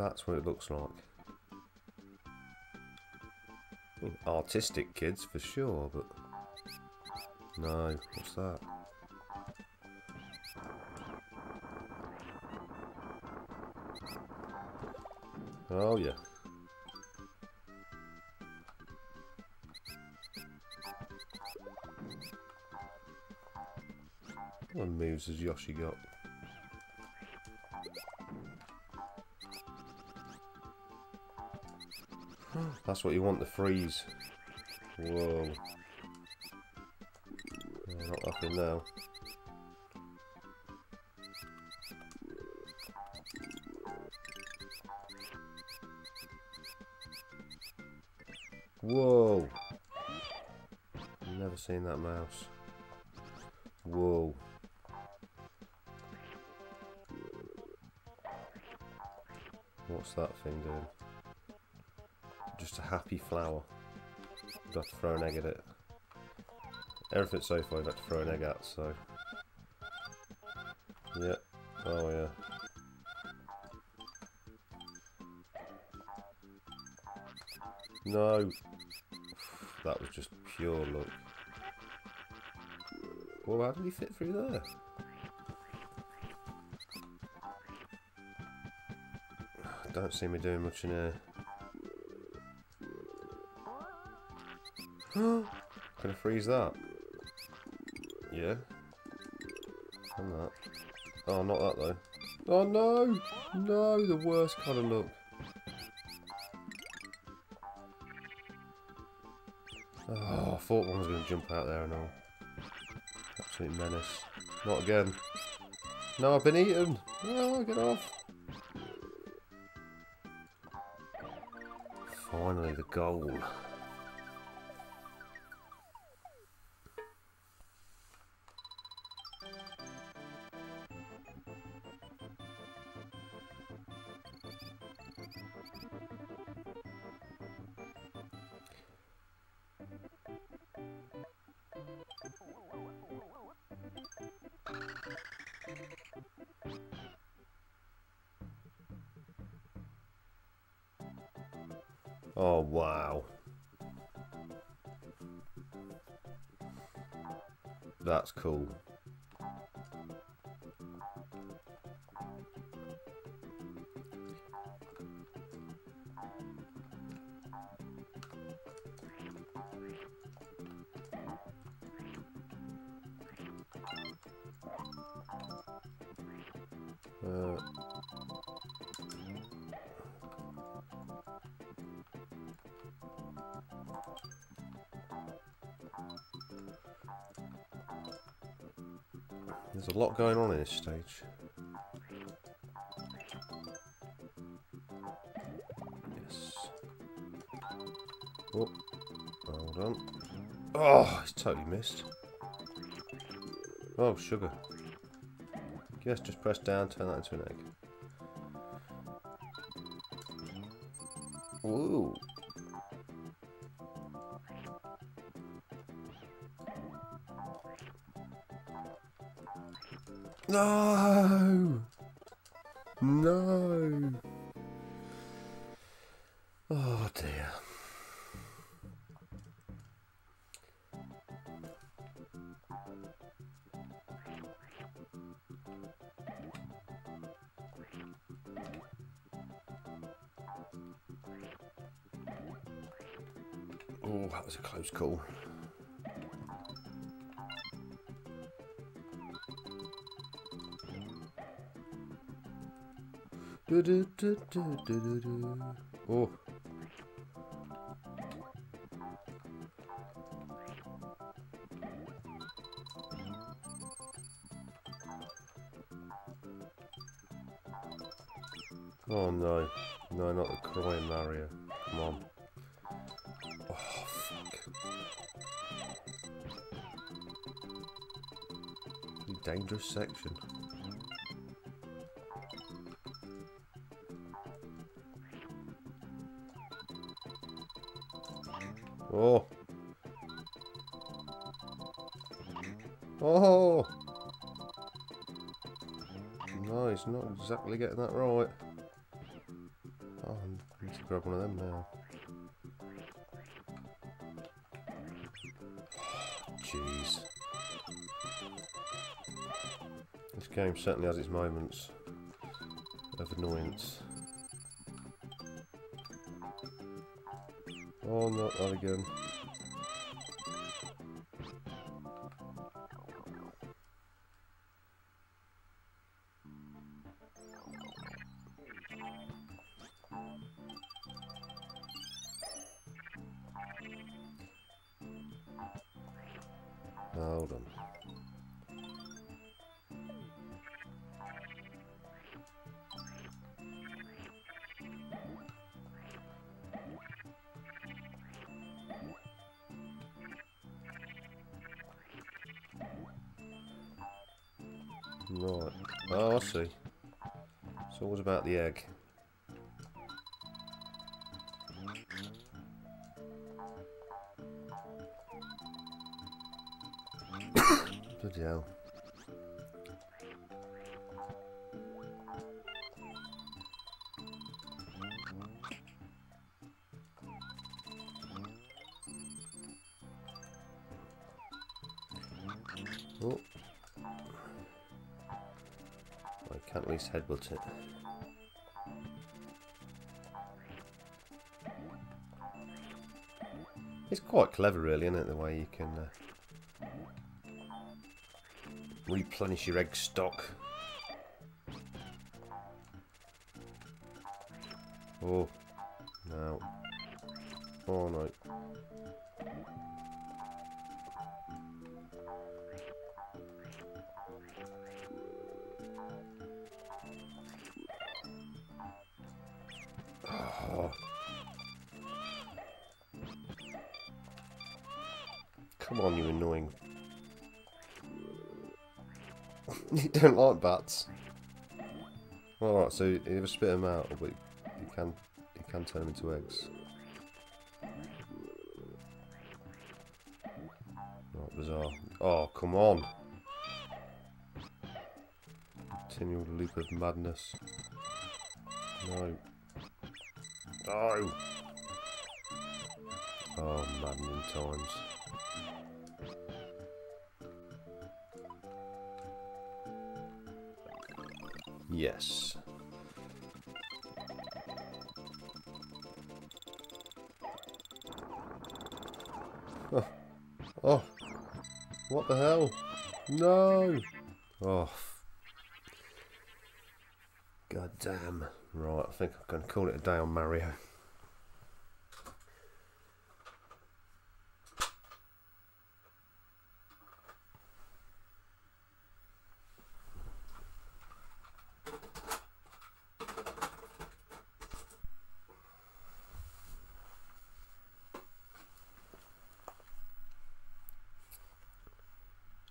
That's what it looks like. Artistic kids for sure, but no, what's that? Oh yeah. What moves has Yoshi got? That's what you want, the freeze. Whoa. Oh, not happening now. Whoa! Never seen that mouse. Whoa. What's that thing doing? Just a happy flower. You've got to throw an egg at it. Everything so far you've got to throw an egg at, so... Yeah. Oh yeah. No! That was just pure luck. Well, how did he fit through there? Don't see me doing much in here. I freeze that? Yeah. And that. Oh, not that though. Oh no! No, the worst kind of look. Oh, I thought one was going to jump out there and all. Absolute menace. Not again. No, I've been eaten. Oh, get off. Finally, the goal. Lot going on in this stage. Yes. Oh, hold on. Oh, it's totally missed. Oh, sugar. Yes, just press down, turn that into an egg. Ooh. Do. Oh. Oh section. Oh. Oh! No, he's not exactly getting that right. Oh, I need to grab one of them now. Jeez. Game certainly has its moments of annoyance. Oh, not that again. About the egg. [coughs] Bloody hell. Oh. I can't at least headbutt it. Quite clever really, isn't it, the way you can uh, replenish your egg stock. Oh, so you either spit them out, but you can you can turn them into eggs. Not bizarre. Oh, come on. Continual loop of madness. No. No. Oh, maddening times. Yes. Oh. oh. What the hell? No. Oh. God damn. Right, I think I can call it a day on Mario.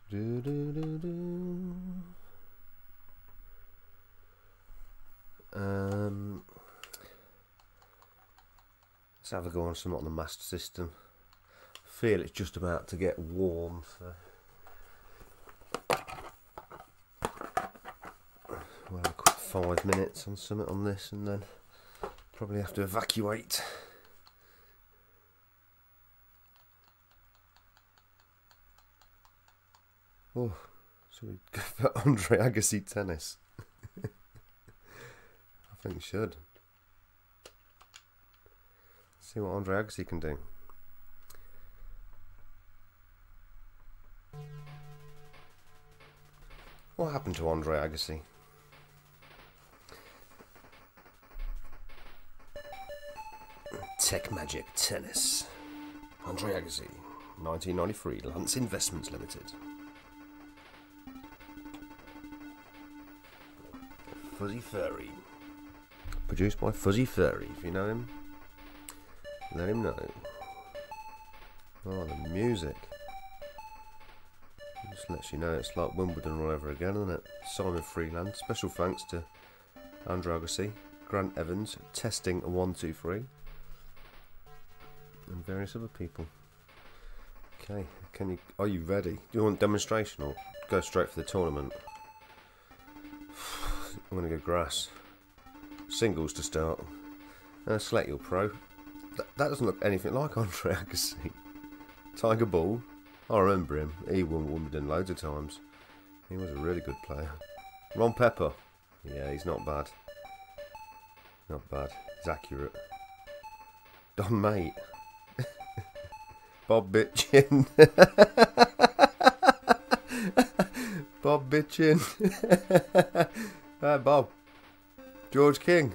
Do, do, do, do. Um, let's have a go on some on the Master System. feel it's just about to get warm, so we'll have a quick five minutes on summit on this, and then probably have to evacuate. Oh, should we [laughs] go for Andre Agassi tennis? [laughs] I think should. See what Andre Agassi can do. What happened to Andre Agassi? TecMagik Tennis. Andre Agassi, 1993, Lance Investments Limited. Fuzzy Furry. Produced by Fuzzy Furry, if you know him. Let him know. Oh, the music. Just lets you know it's like Wimbledon all over again, isn't it? Simon Freeland. Special thanks to Andre Agassi, Grant Evans, Testing123, and various other people. Okay, can you? Are you ready? Do you want demonstration or go straight for the tournament? [sighs] I'm gonna go grass. Singles to start. Uh, select your pro. Th that doesn't look anything like Andre Agassi. Tiger Ball. I remember him. He won Wimbledon loads of times. He was a really good player. Ron Pepper. Yeah, he's not bad. Not bad. He's accurate. Don Mate. [laughs] Bob Bitchin. [laughs] Bob Bitchin. [laughs] uh, Bob. George King.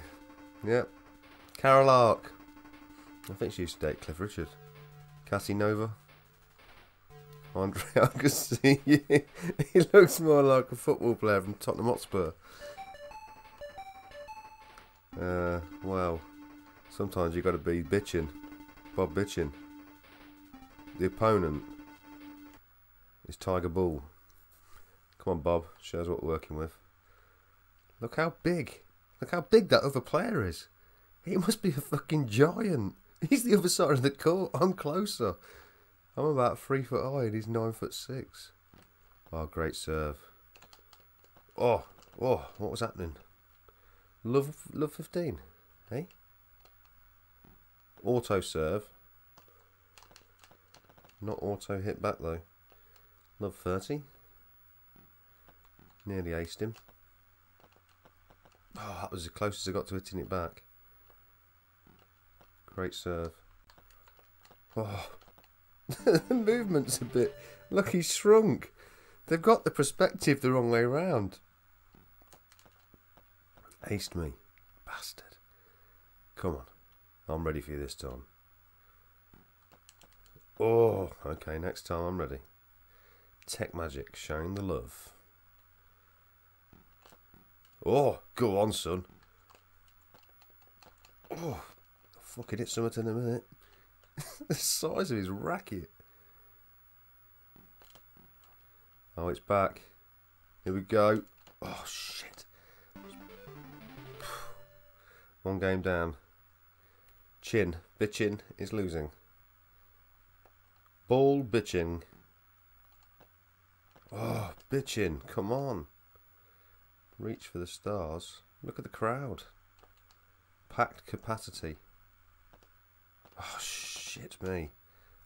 Yep. Carol Ark. I think she used to date Cliff Richard. Cassie Nova. [laughs] Andre Agassi. [laughs] he looks more like a football player from Tottenham Hotspur. Uh, well, sometimes you got to be bitching. Bob bitching. The opponent is Tiger Bull. Come on, Bob. Shows what we're working with. Look how big. Look how big that other player is. He must be a fucking giant. [laughs] He's the other side of the court. I'm closer. I'm about three foot high and he's nine foot six. Oh, great serve. Oh, oh, what was happening? Love, love 15, hey? Auto serve. Not auto hit back though. Love 30. Nearly aced him. Oh, that was as close as I got to hitting it back. Great serve. Oh, [laughs] the movement's a bit. Look, he's shrunk. They've got the perspective the wrong way round. Aced me. Bastard. Come on. I'm ready for you this time. Oh, okay, next time I'm ready. TecMagik, showing the love. Oh, go on, son. Oh, fucking hit something in a minute. [laughs] the size of his racket. Oh, it's back. Here we go. Oh, shit. One game down. Chin, bitchin, is losing. Ball bitching. Oh, bitching, come on. Reach for the stars. Look at the crowd. Packed capacity. Oh, shit me.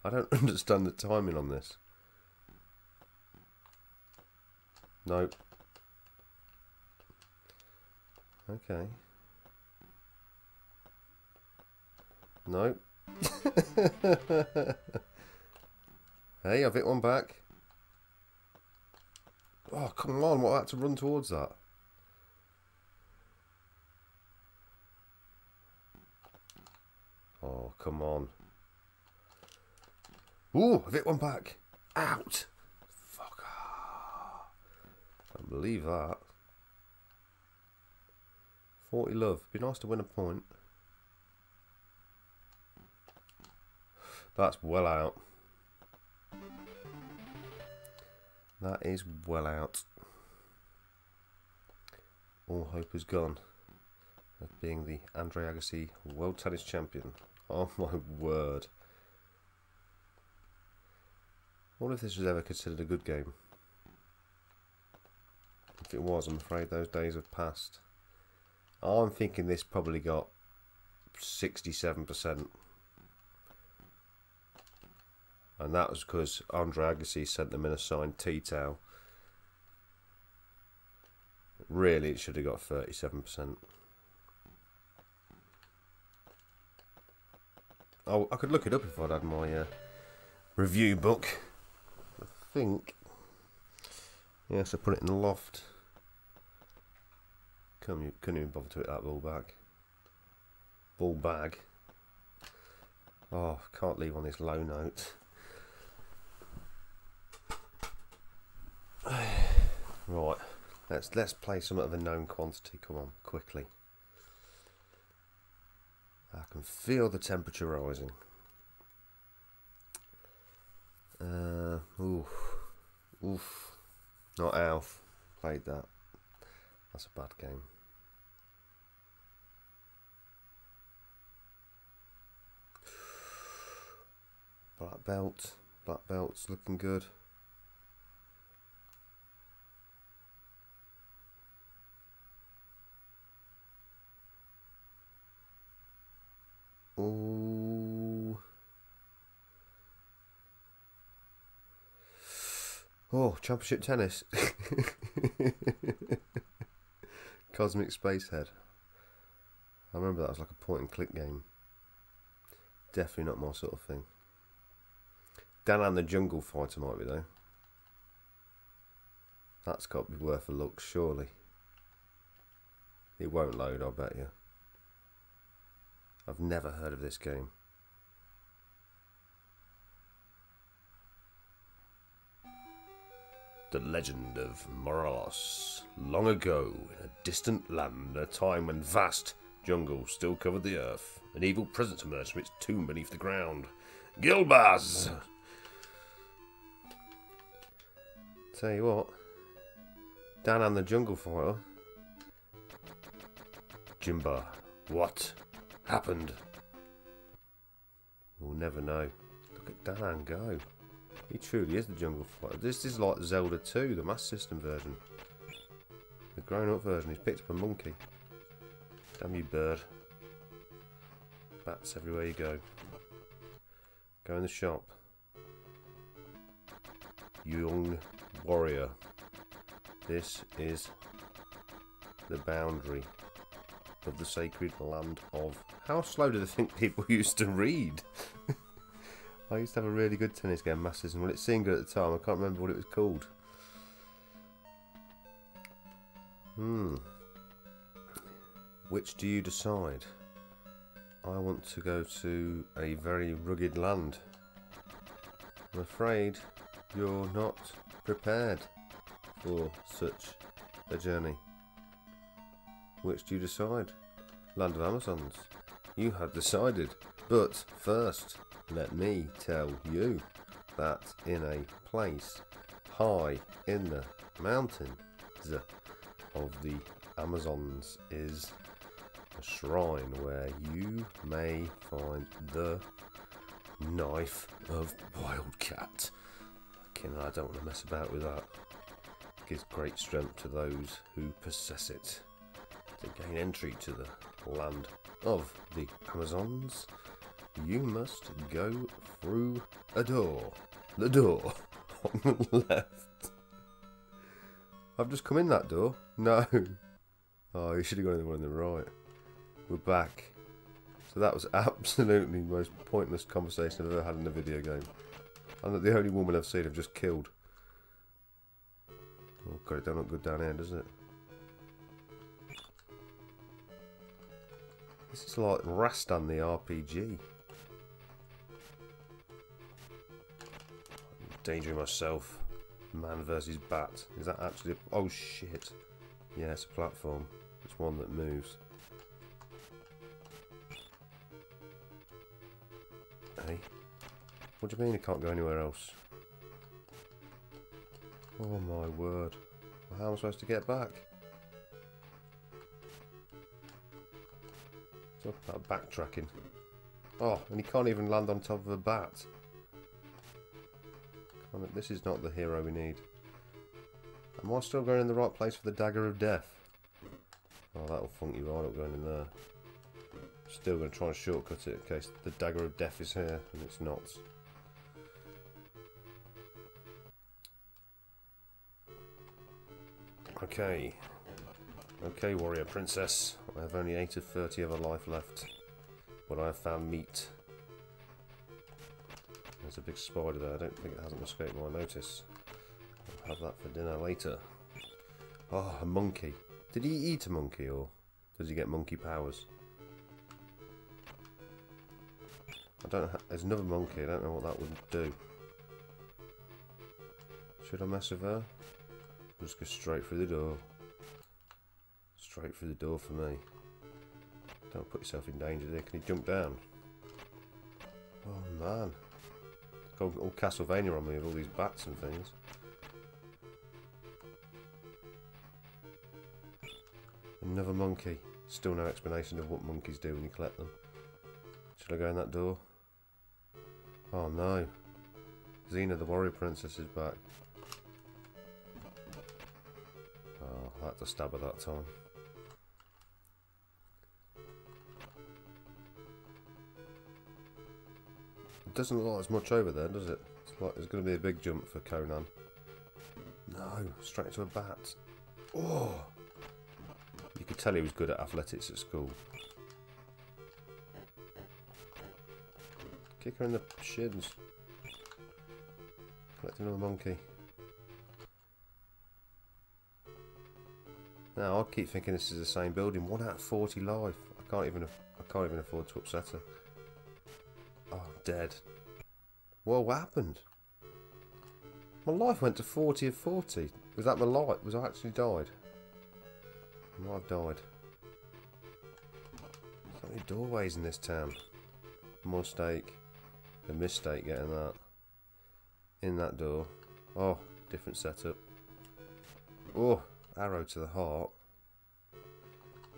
I don't [laughs] understand the timing on this. Nope. Okay. Nope. [laughs] hey, I've hit one back. Oh, come on. What I had to run towards that? Oh, come on. Ooh, I've hit one back. Out. Fuck. Can't believe that. 40 love. Be nice to win a point. That's well out. That is well out. All hope is gone of being the Andre Agassi World Tennis Champion. Oh [laughs] my word. I wonder if this was ever considered a good game. If it was, I'm afraid those days have passed. Oh, I'm thinking this probably got 67%. And that was because Andre Agassi sent them in a signed tea towel. Really, it should have got 37%. Oh, I could look it up if I'd had my uh, review book. I think. Yes, I put it in the loft. Come, you couldn't even bother to hit that ball back. Ball bag. Oh, can't leave on this low note. [sighs] right, let's let's play some of a known quantity. Come on, quickly. I can feel the temperature rising. Uh, oof, oof. Not Alf. Played that. That's a bad game. Black belt, Black belt's looking good. Oh. Oh, championship tennis. [laughs] Cosmic Spacehead. I remember that was like a point and click game. Definitely not my sort of thing. Danan the Jungle Fighter might be though. That's got to be worth a look, surely. It won't load, I bet you. I've never heard of this game. The legend of Morelos. Long ago, in a distant land, a time when vast jungles still covered the earth, an evil presence emerged from its tomb beneath the ground. Gilbaz! Tell you what, Danan the Jungle Fighter. Jimba, what happened? We'll never know. Look at Dan go. He truly is the Jungle Fighter. This is like Zelda 2, the Master System version. The grown up version. He's picked up a monkey. Damn you, bird. Bats everywhere you go. Go in the shop. Young warrior. This is the boundary of the sacred land of. How slow do they think people [laughs] used to read? [laughs] I used to have a really good tennis game, Masters, and well, it seemed good at the time. I can't remember what it was called. Hmm. Which do you decide? I want to go to a very rugged land. I'm afraid you're not prepared for such a journey. Which do you decide? Land of Amazons. You have decided. But first, let me tell you that in a place high in the mountains of the Amazons is a shrine where you may find the knife of Wildcat. Fucking I don't want to mess about with that. It gives great strength to those who possess it. To gain entry to the land of the Amazons, you must go through a door. The door [laughs] on the left. I've just come in that door. No. Oh, you should have gone in the one on the right. We're back. So that was [laughs] absolutely the most pointless conversation I've ever had in a video game. I'm the only woman I've seen I've just killed. Oh god, it don't look good down here, does it? This is like Rastan the RPG. endangering myself. Man versus bat. Is that actually... Oh shit. Yeah, it's a platform. It's one that moves. Hey? What do you mean it can't go anywhere else? Oh my word. Well, how am I supposed to get back? Talk about backtracking. Oh, and he can't even land on top of a bat. This is not the hero we need. Am I still going in the right place for the Dagger of Death? Oh, that'll funk you right up going in there. Still going to try and shortcut it in case the Dagger of Death is here, and it's not. Okay. Okay, warrior princess. I have only 8 of 30 of a life left. But I have found meat. There's a big spider there. I don't think it hasn't escaped my notice. I'll have that for dinner later. Oh, a monkey. Did he eat a monkey or does he get monkey powers? I don't know. There's another monkey. I don't know what that would do. Should I mess with her? Just go straight through the door. Straight through the door for me. Don't put yourself in danger there. Can he jump down? Oh man. Go all Castlevania on me with all these bats and things. Another monkey. Still no explanation of what monkeys do when you collect them. Should I go in that door? Oh no. Xena the warrior princess is back. Oh, I had to stab her that time. It doesn't look like there's much over there, does it? It's like there's going to be a big jump for Conan. No, straight into a bat. Oh! You could tell he was good at athletics at school. Kick her in the shins. Collect another monkey. Now I keep thinking this is the same building. One out of forty life. I can't even. I can't even afford to upset her. Dead. Well, what happened? My life went to 40 of 40. Was that my life? Was I actually died? I might have died. So many doorways in this town. Mistake. A mistake getting that. In that door. Oh, different setup. Oh, arrow to the heart.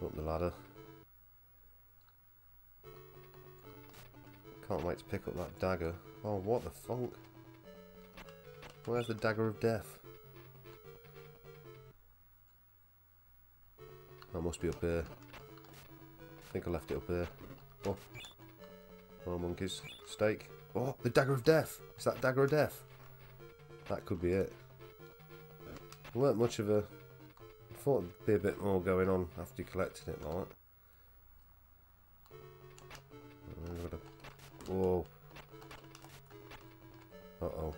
Up the ladder. Can't wait to pick up that dagger. Oh, what the funk? Where's the dagger of death? That must be up here. I think I left it up here. Oh. Oh, monkeys. Steak. Oh, the dagger of death. Is that dagger of death? That could be it. There weren't much of a... I thought there'd be a bit more going on after you collected it, like. Whoa. Uh-oh.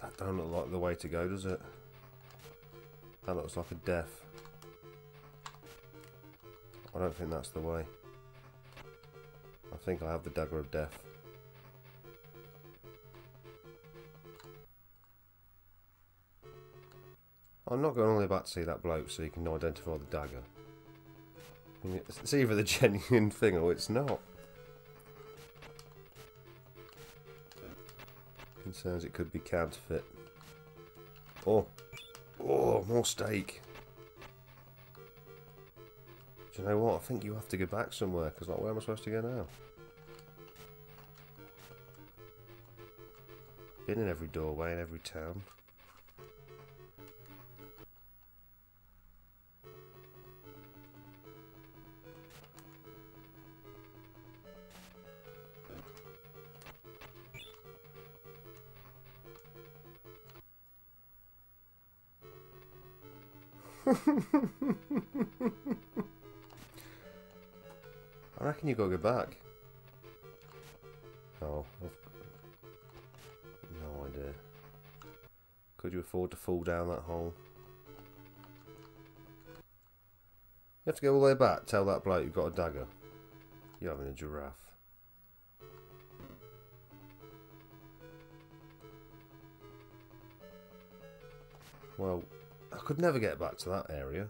That don't look like the way to go, does it? That looks like a death. I don't think that's the way. I think I have the dagger of death. I'm not going way back to see that bloke so you can identify the dagger. It's either the [laughs] genuine thing or it's not. Concerns it could be counterfeit. Oh, oh, more steak. Do you know what? I think you have to go back somewhere because like, where am I supposed to go now? Been in every doorway in every town. To fall down that hole? You have to go all the way back, tell that bloke you've got a dagger. You're having a giraffe. Well, I could never get back to that area.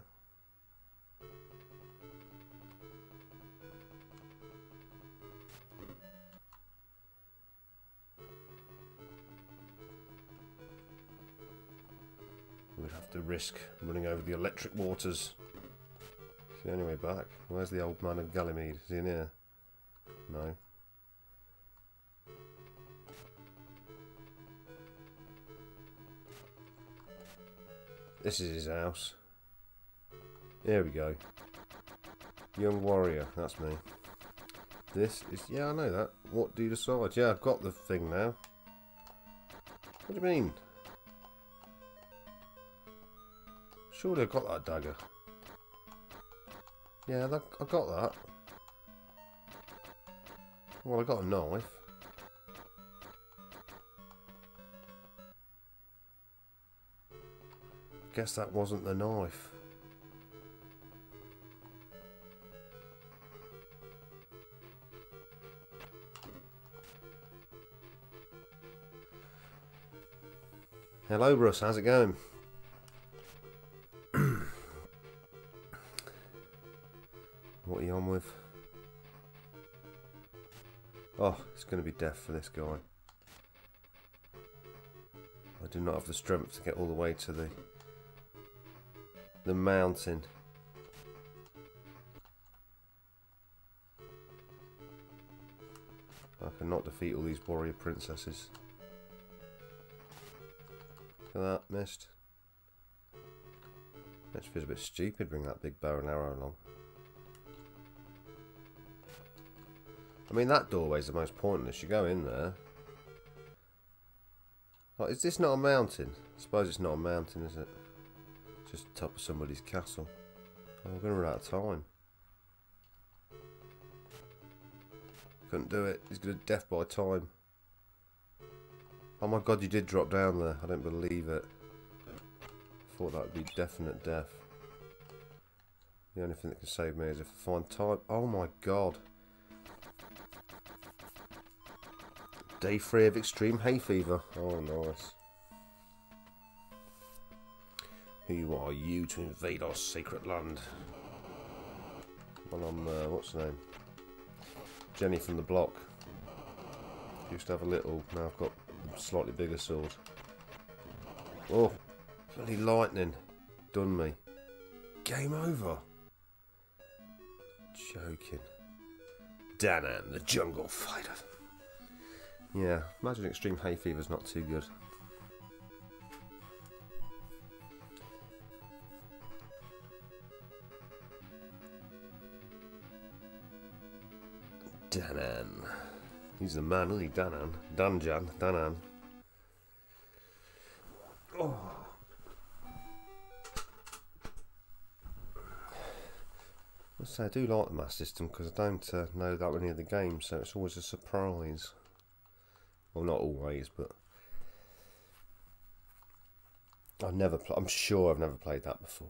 Have to risk running over the electric waters. It's the only way back. Where's the old man of Ganymede? Is he in here? No. This is his house. Here we go. Young warrior, that's me. This is, yeah, I know that. What do you decide? Yeah, I've got the thing now. What do you mean? Surely I got that dagger. Yeah, I got that. Well, I got a knife. Guess that wasn't the knife. Hello, Russ. How's it going? It's going to be death for this guy. I do not have the strength to get all the way to the the mountain. I cannot defeat all these warrior princesses. at that, missed. That feels a bit stupid, bring that big bow and arrow along. I mean, that doorway's the most pointless. You go in there. Like, is this not a mountain? I suppose it's not a mountain, is it? Just the top of somebody's castle. Oh, we're going to run out of time. Couldn't do it. He's going to death by time. Oh my god, you did drop down there. I don't believe it. Thought that would be definite death. The only thing that can save me is if I find time. Oh my god. Day three of extreme hay fever. Oh, nice. Who are you to invade our sacred land? Well, I'm, uh, what's her name? Jenny from the block. Used to have a little, now I've got a slightly bigger sword. Oh, bloody lightning. Done me. Game over. Joking. Danan, the jungle fighter. Yeah, imagine extreme hay fever's not too good. Danan. He's the man, he? Danan. Danjan. Danan. Oh. I say I do like the mass system because I don't uh, know that many of the games, so it's always a surprise. Well, not always, but I've never. I'm sure I've never played that before.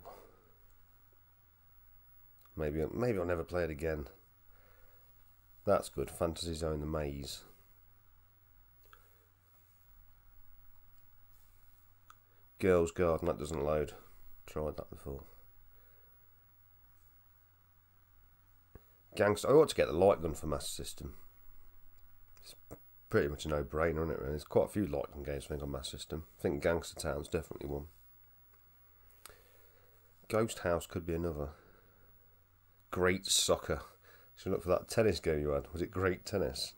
Maybe, maybe I'll never play it again. That's good. Fantasy Zone: The Maze. Girls Garden. That doesn't load. Tried that before. Gangster. I ought to get the light gun for Master System. It's pretty much a no-brainer, isn't it? There's quite a few light gun games I think on Master System. I think Gangster Town's definitely one. Ghost House could be another. Great Soccer. Should look for that tennis game you had. Was it Great Tennis?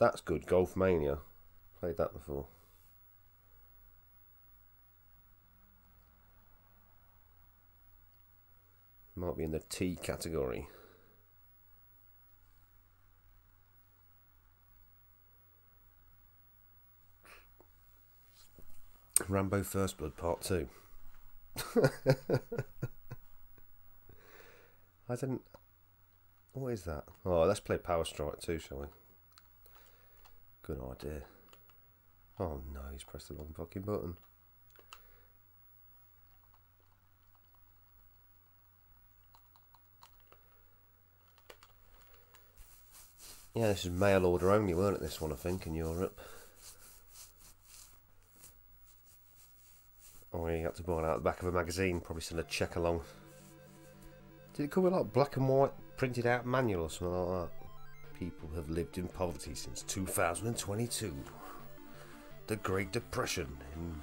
That's good. Golfamania. Played that before. Might be in the T category. Rambo First Blood Part 2. [laughs] I didn't. What is that? Oh, let's play Power Strike 2, shall we? Good idea. Oh no, he's pressed the wrong fucking button. Yeah, this is mail order only, weren't it? This one, I think, in Europe. Oh, you had to buy it out the back of a magazine, probably send a check along. Did it come with like black and white printed out manual or something like that? People have lived in poverty since 2022. The Great Depression in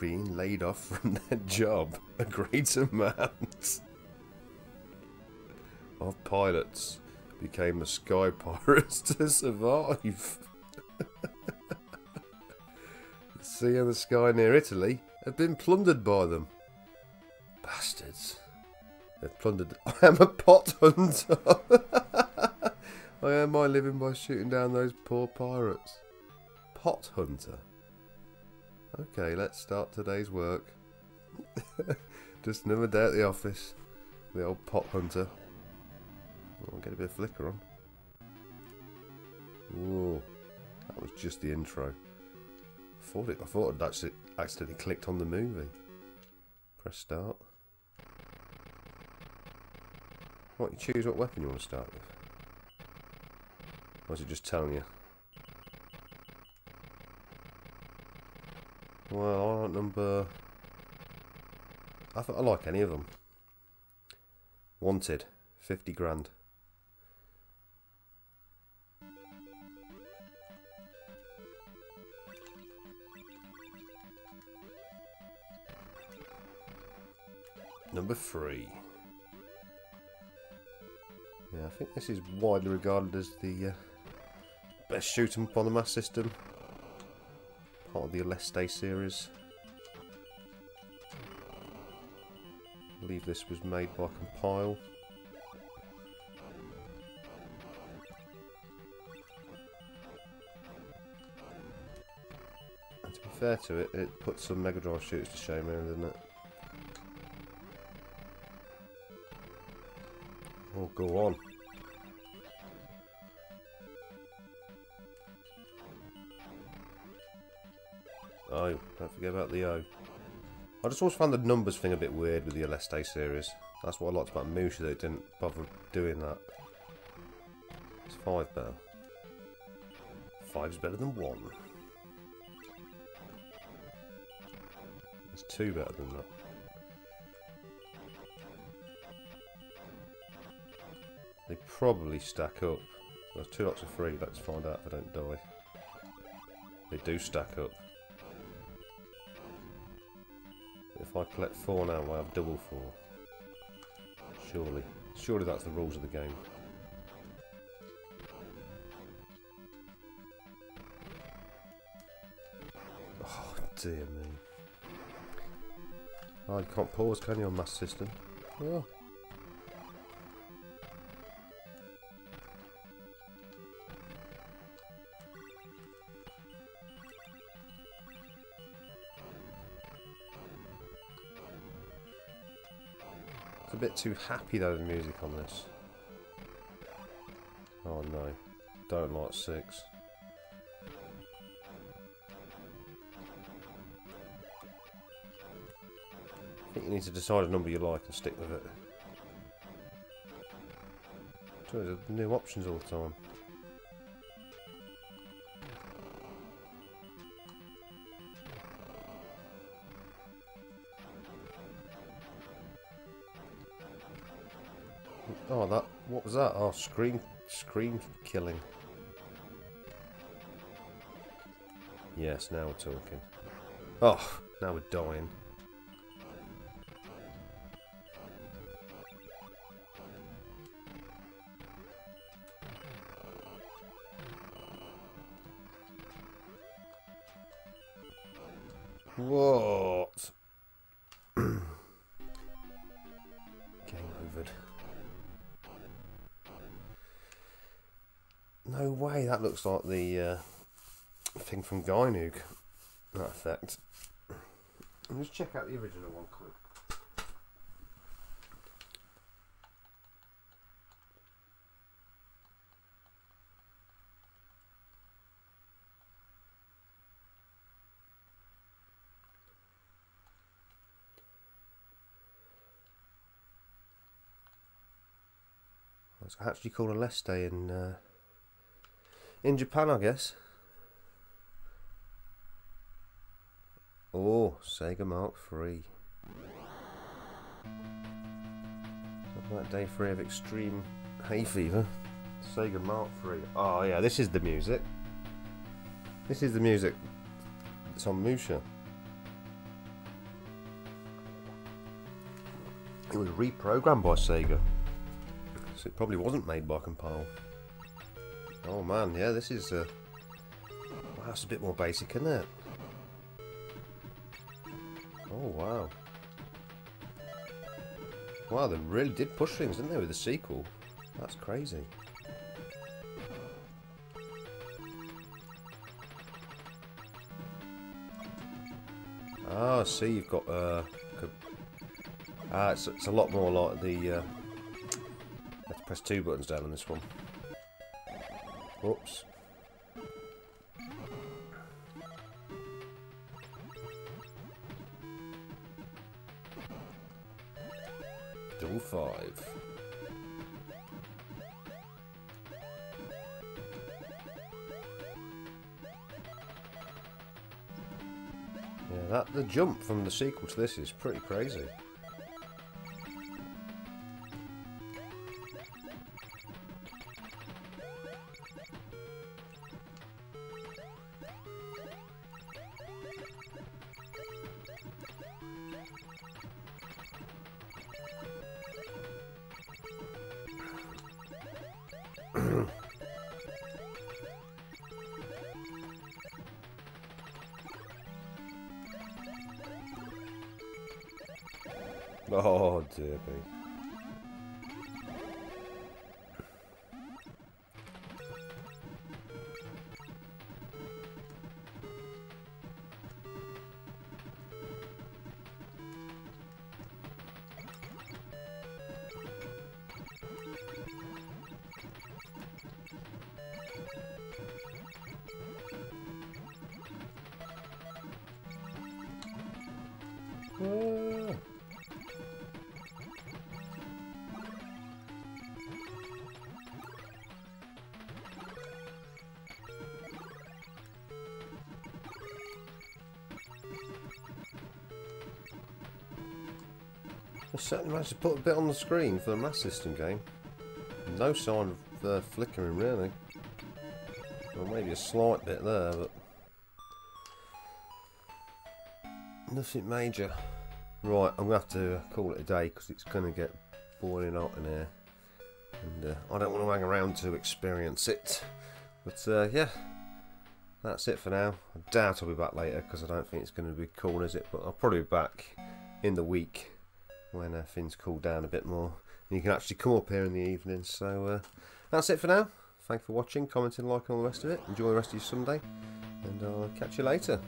being laid off from [laughs] their job a great amount of pilots became a sky [laughs] pirates to survive. [laughs] the sea and the sky near Italy have been plundered by them. Bastards. They've plundered. [laughs] I am a pot hunter. I earn my living by shooting down those poor pirates. Pot hunter. Okay, let's start today's work. Just another day at the office. The old pot hunter. I'll get a bit of flicker on. Whoa, that was just the intro. I thought it. I thought I'd actually accidentally clicked on the movie. Press start. What you choose what weapon you want to start with? Or is it just telling you? Well, I like number. I, thought I like any of them. Wanted, fifty grand. Number three. Yeah, I think this is widely regarded as the uh, best shoot 'em up on the mass System. Part of the Aleste series. I believe this was made by Compile. And to be fair to it, it puts some Mega Drive shooters to shame, doesn't it? Oh, go on. Oh, don't forget about the O. I just always found the numbers thing a bit weird with the Aleste series. That's what I liked about Musha, it didn't bother doing that. It's five better. Five's better than one. It's two better than that. They probably stack up. There's two lots of three, let's find out if I don't die. They do stack up. If I collect four now, I have double four. Surely. Surely that's the rules of the game. Oh, dear me. You can't pause, can you, on Master System? Oh. Too happy though, the music on this. Oh no. Don't like six. I think you need to decide a number you like and stick with it. There's new options all the time. Was that? Oh, screen, screen killing. Yes, now we're talking. Oh, now we're dying. Looks like the uh, thing from Gynoug. That effect. Let's check out the original one quick. It's actually called Aleste in uh, in Japan, I guess. Oh, Sega Mark III. That day three of extreme hay fever. Sega Mark III. Oh ah, yeah, this is the music. This is the music. It's on Musha. It was reprogrammed by Sega. So it probably wasn't made by Compile. Oh man, yeah, this is uh, wow, that's a bit more basic, isn't it? Oh wow. Wow, they really did push things, didn't they, with the sequel? That's crazy. Ah, see, you've got uh, ah, it's, it's a lot more like the. Uh, press two buttons down on this one. Oops. Double five. Yeah, that the jump from the sequel to this is pretty crazy. Managed to put a bit on the screen for the Master System game. No sign of uh, flickering really. Well, maybe a slight bit there, but nothing major. Right, I'm gonna have to call it a day because it's gonna get boiling hot in here, and uh, I don't want to hang around to experience it. But uh, yeah, that's it for now. I doubt I'll be back later because I don't think it's going to be cool, is it? But I'll probably be back in the week when uh, things cool down a bit more. And you can actually come up here in the evening. So uh, that's it for now. Thanks for watching, commenting, liking, all the rest of it. Enjoy the rest of your Sunday, and I'll catch you later.